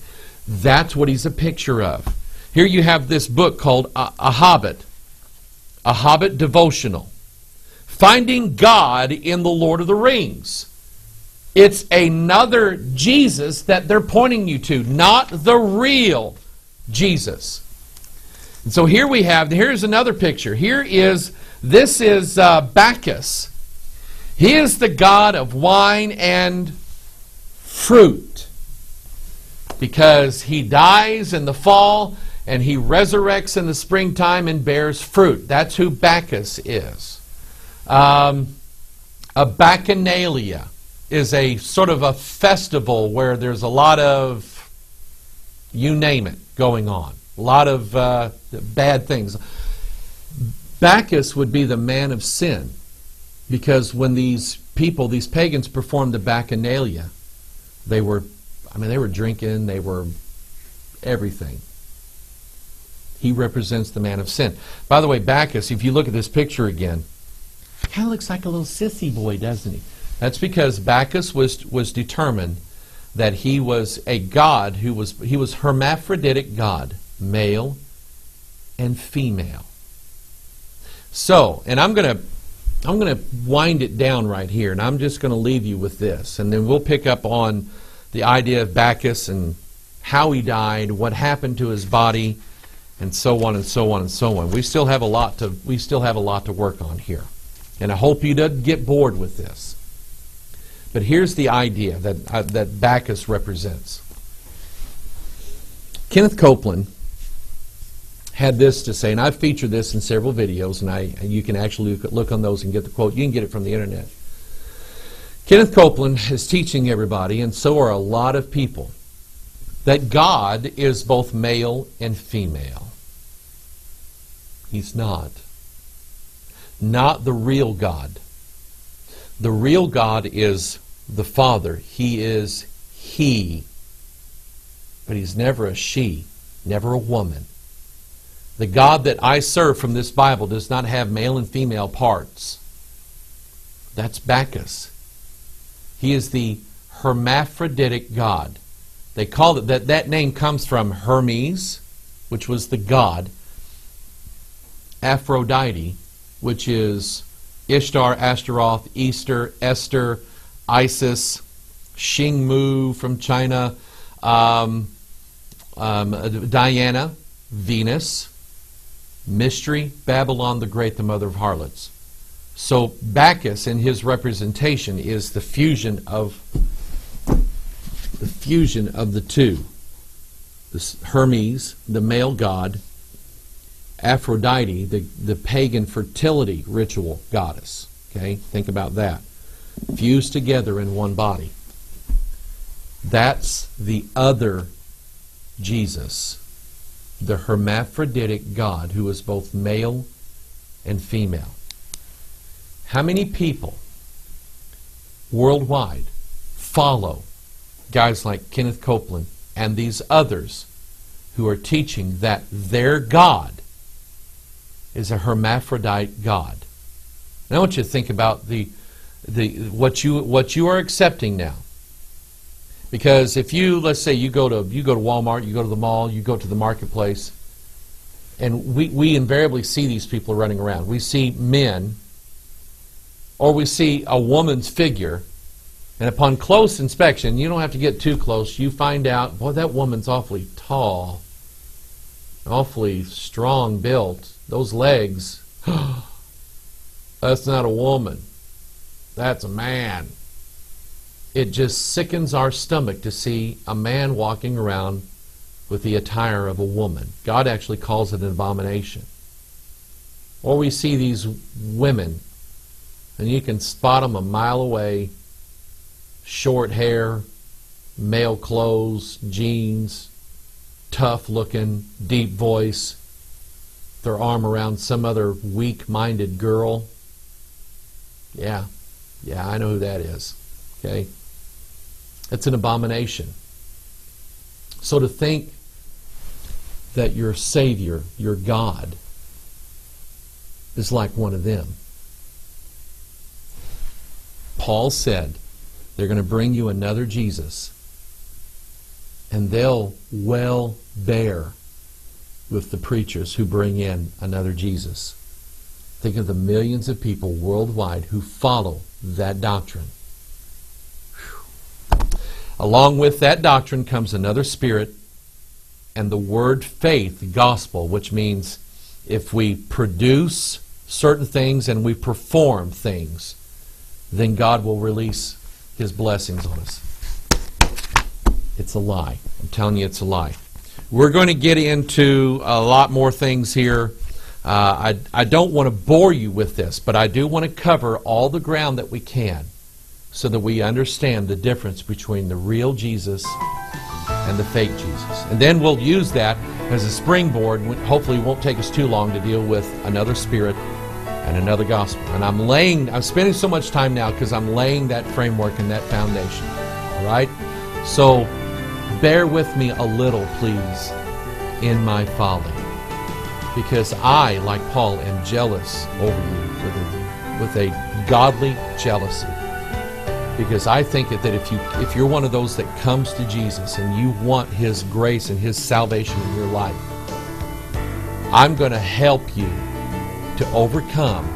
That's what he's a picture of. Here you have this book called A, a Hobbit, a Hobbit devotional, finding God in the Lord of the Rings. It's another Jesus that they're pointing you to, not the real Jesus. And so here we have, here's another picture. Here is, this is uh, Bacchus. He is the god of wine and fruit because he dies in the fall and he resurrects in the springtime and bears fruit. That's who Bacchus is. Um, a bacchanalia is a sort of a festival where there's a lot of, you name it, going on. A lot of uh, bad things. Bacchus would be the man of sin because when these people, these pagans, performed the bacchanalia, they were, I mean, they were drinking, they were everything. He represents the man of sin. By the way, Bacchus, if you look at this picture again, kind of looks like a little sissy boy, doesn't he? That's because Bacchus was, was determined that he was a god who was, he was hermaphroditic god, male and female. So, and I'm going to I'm going to wind it down right here, and I'm just going to leave you with this, and then we'll pick up on the idea of Bacchus and how he died, what happened to his body, and so on and so on and so on. We still have a lot to we still have a lot to work on here, and I hope you don't get bored with this. But here's the idea that uh, that Bacchus represents. Kenneth Copeland had this to say, and I've featured this in several videos, and I you can actually look, look on those and get the quote. You can get it from the internet. Kenneth Copeland is teaching everybody, and so are a lot of people, that God is both male and female. He's not. Not the real God. The real God is the Father. He is He. But He's never a she, never a woman. The God that I serve from this Bible does not have male and female parts. That's Bacchus. He is the hermaphroditic God. They called it that that name comes from Hermes, which was the god, Aphrodite, which is Ishtar, Ashtaroth, Easter, Esther, Isis, Xingmu from China, um, um, Diana, Venus, Mystery, Babylon the Great, the mother of harlots. So Bacchus in his representation is the fusion of the fusion of the two. This Hermes, the male god, Aphrodite, the, the pagan fertility ritual goddess. Okay, think about that. Fused together in one body. That's the other Jesus the hermaphroditic God who is both male and female. How many people worldwide follow guys like Kenneth Copeland and these others who are teaching that their God is a hermaphrodite God? And I want you to think about the, the, what, you, what you are accepting now. Because if you, let's say you go to you go to Walmart, you go to the mall, you go to the marketplace, and we, we invariably see these people running around. We see men, or we see a woman's figure, and upon close inspection, you don't have to get too close, you find out, boy, that woman's awfully tall, awfully strong built. Those legs, that's not a woman. That's a man it just sickens our stomach to see a man walking around with the attire of a woman. God actually calls it an abomination. Or we see these women, and you can spot them a mile away short hair, male clothes, jeans, tough looking, deep voice, their arm around some other weak minded girl. Yeah, yeah, I know who that is. Okay? It's an abomination. So to think that your Savior, your God, is like one of them. Paul said, they're going to bring you another Jesus, and they'll well bear with the preachers who bring in another Jesus. Think of the millions of people worldwide who follow that doctrine. Along with that doctrine comes another spirit and the word faith, gospel, which means if we produce certain things and we perform things, then God will release his blessings on us. It's a lie. I'm telling you, it's a lie. We're going to get into a lot more things here. Uh, I, I don't want to bore you with this, but I do want to cover all the ground that we can so that we understand the difference between the real Jesus and the fake Jesus. And then we'll use that as a springboard. Hopefully, won't take us too long to deal with another spirit and another gospel. And I'm laying, I'm spending so much time now because I'm laying that framework and that foundation. All right? So bear with me a little, please, in my folly. Because I, like Paul, am jealous over you with a, with a godly jealousy because I think that if you if you're one of those that comes to Jesus and you want his grace and his salvation in your life, I'm going to help you to overcome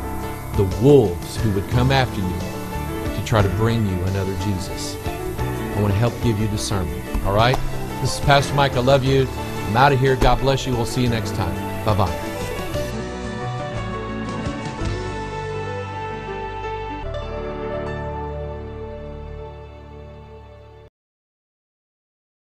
the wolves who would come after you to try to bring you another Jesus. I want to help give you discernment. All right? This is Pastor Mike. I love you. I'm out of here. God bless you. We'll see you next time. Bye bye.